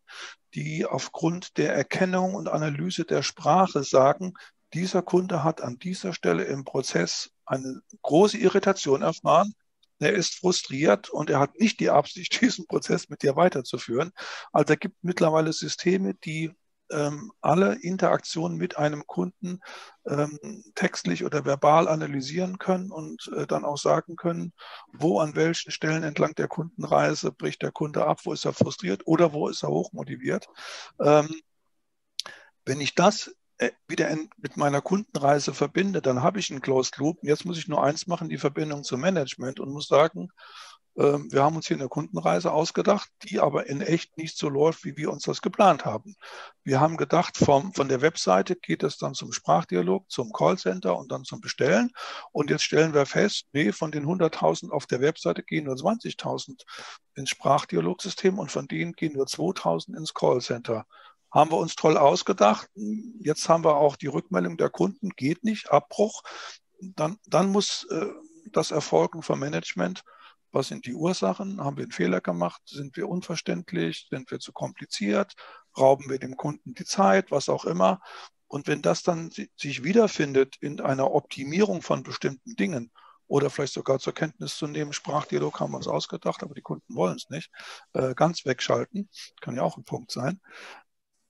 die aufgrund der Erkennung und Analyse der Sprache sagen, dieser Kunde hat an dieser Stelle im Prozess eine große Irritation erfahren. Er ist frustriert und er hat nicht die Absicht, diesen Prozess mit dir weiterzuführen. Also es gibt mittlerweile Systeme, die ähm, alle Interaktionen mit einem Kunden ähm, textlich oder verbal analysieren können und äh, dann auch sagen können, wo an welchen Stellen entlang der Kundenreise bricht der Kunde ab, wo ist er frustriert oder wo ist er hochmotiviert. Ähm, wenn ich das äh, wieder mit meiner Kundenreise verbinde, dann habe ich einen Closed Loop. Jetzt muss ich nur eins machen, die Verbindung zum Management und muss sagen, wir haben uns hier eine Kundenreise ausgedacht, die aber in echt nicht so läuft, wie wir uns das geplant haben. Wir haben gedacht, vom, von der Webseite geht es dann zum Sprachdialog, zum Callcenter und dann zum Bestellen. Und jetzt stellen wir fest, nee, von den 100.000 auf der Webseite gehen nur 20.000 ins Sprachdialogsystem und von denen gehen nur 2.000 ins Callcenter haben wir uns toll ausgedacht. Jetzt haben wir auch die Rückmeldung der Kunden, geht nicht, Abbruch. Dann, dann muss äh, das erfolgen vom Management was sind die Ursachen? Haben wir einen Fehler gemacht? Sind wir unverständlich? Sind wir zu kompliziert? Rauben wir dem Kunden die Zeit? Was auch immer. Und wenn das dann sich wiederfindet in einer Optimierung von bestimmten Dingen oder vielleicht sogar zur Kenntnis zu nehmen, Sprachdialog haben wir uns ausgedacht, aber die Kunden wollen es nicht, äh, ganz wegschalten, kann ja auch ein Punkt sein,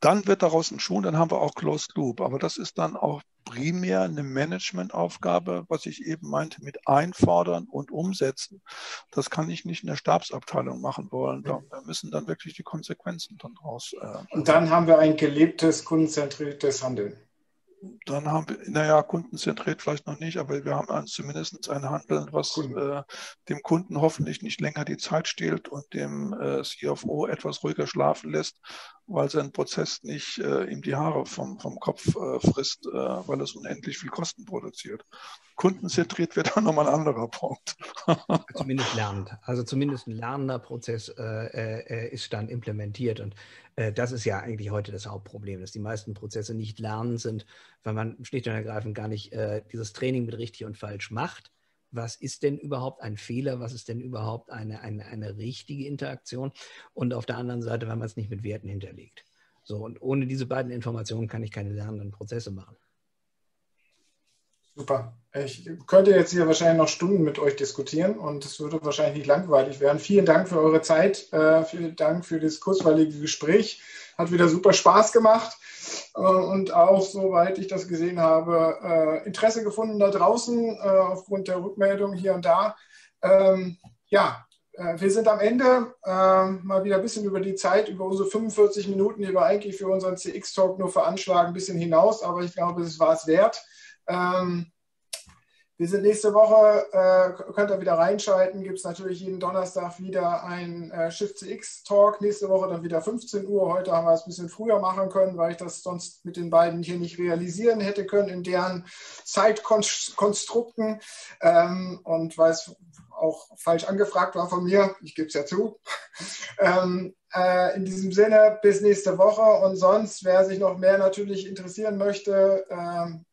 dann wird daraus ein Schuh, dann haben wir auch Closed Loop. Aber das ist dann auch primär eine Managementaufgabe, was ich eben meinte, mit einfordern und umsetzen. Das kann ich nicht in der Stabsabteilung machen wollen. Da, da müssen dann wirklich die Konsequenzen dann raus. Äh, und dann haben wir ein gelebtes, kundenzentriertes Handeln dann haben wir, naja, kundenzentriert vielleicht noch nicht, aber wir haben zumindest ein Handeln, was äh, dem Kunden hoffentlich nicht länger die Zeit stehlt und dem äh, CFO etwas ruhiger schlafen lässt, weil sein Prozess nicht äh, ihm die Haare vom, vom Kopf äh, frisst, äh, weil es unendlich viel Kosten produziert. Kundenzentriert wird dann nochmal ein anderer Punkt. zumindest lernend. Also zumindest ein lernender Prozess äh, ist dann implementiert und äh, das ist ja eigentlich heute das Hauptproblem, dass die meisten Prozesse nicht lernen sind, weil man schlicht und ergreifend gar nicht äh, dieses Training mit richtig und falsch macht. Was ist denn überhaupt ein Fehler? Was ist denn überhaupt eine, eine, eine richtige Interaktion? Und auf der anderen Seite, wenn man es nicht mit Werten hinterlegt. So, und ohne diese beiden Informationen kann ich keine lernenden Prozesse machen. Super. Ich könnte jetzt hier wahrscheinlich noch Stunden mit euch diskutieren und es würde wahrscheinlich nicht langweilig werden. Vielen Dank für eure Zeit. Äh, vielen Dank für das kurzweilige Gespräch. Hat wieder super Spaß gemacht und auch, soweit ich das gesehen habe, äh, Interesse gefunden da draußen äh, aufgrund der Rückmeldung hier und da. Ähm, ja, äh, wir sind am Ende mal wieder ein bisschen über die Zeit, über unsere 45 Minuten, die wir eigentlich für unseren CX-Talk nur veranschlagen, ein bisschen hinaus, aber ich glaube, es war es wert. Ähm, wir sind nächste Woche, äh, könnt ihr wieder reinschalten, gibt es natürlich jeden Donnerstag wieder ein äh, Shift CX Talk. Nächste Woche dann wieder 15 Uhr. Heute haben wir es ein bisschen früher machen können, weil ich das sonst mit den beiden hier nicht realisieren hätte können in deren Zeitkonstrukten ähm, und weil es auch falsch angefragt war von mir. Ich gebe es ja zu. ähm, äh, in diesem Sinne, bis nächste Woche. Und sonst, wer sich noch mehr natürlich interessieren möchte, ähm,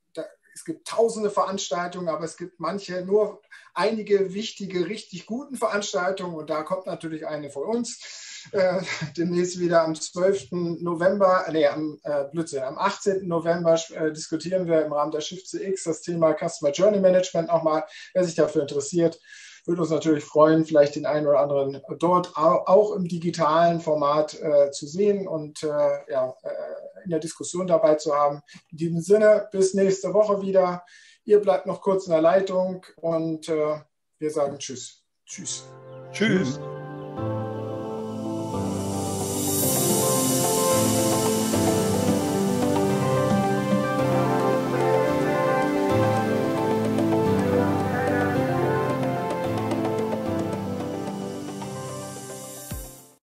es gibt tausende Veranstaltungen, aber es gibt manche, nur einige wichtige, richtig guten Veranstaltungen. Und da kommt natürlich eine von uns. Äh, demnächst wieder am 12. November, nee, am äh, Blödsinn, am 18. November äh, diskutieren wir im Rahmen der Shift CX das Thema Customer Journey Management nochmal. Wer sich dafür interessiert, würde uns natürlich freuen, vielleicht den einen oder anderen dort auch im digitalen Format äh, zu sehen und äh, ja, äh, in der Diskussion dabei zu haben. In diesem Sinne, bis nächste Woche wieder. Ihr bleibt noch kurz in der Leitung und äh, wir sagen Tschüss. Tschüss. Tschüss.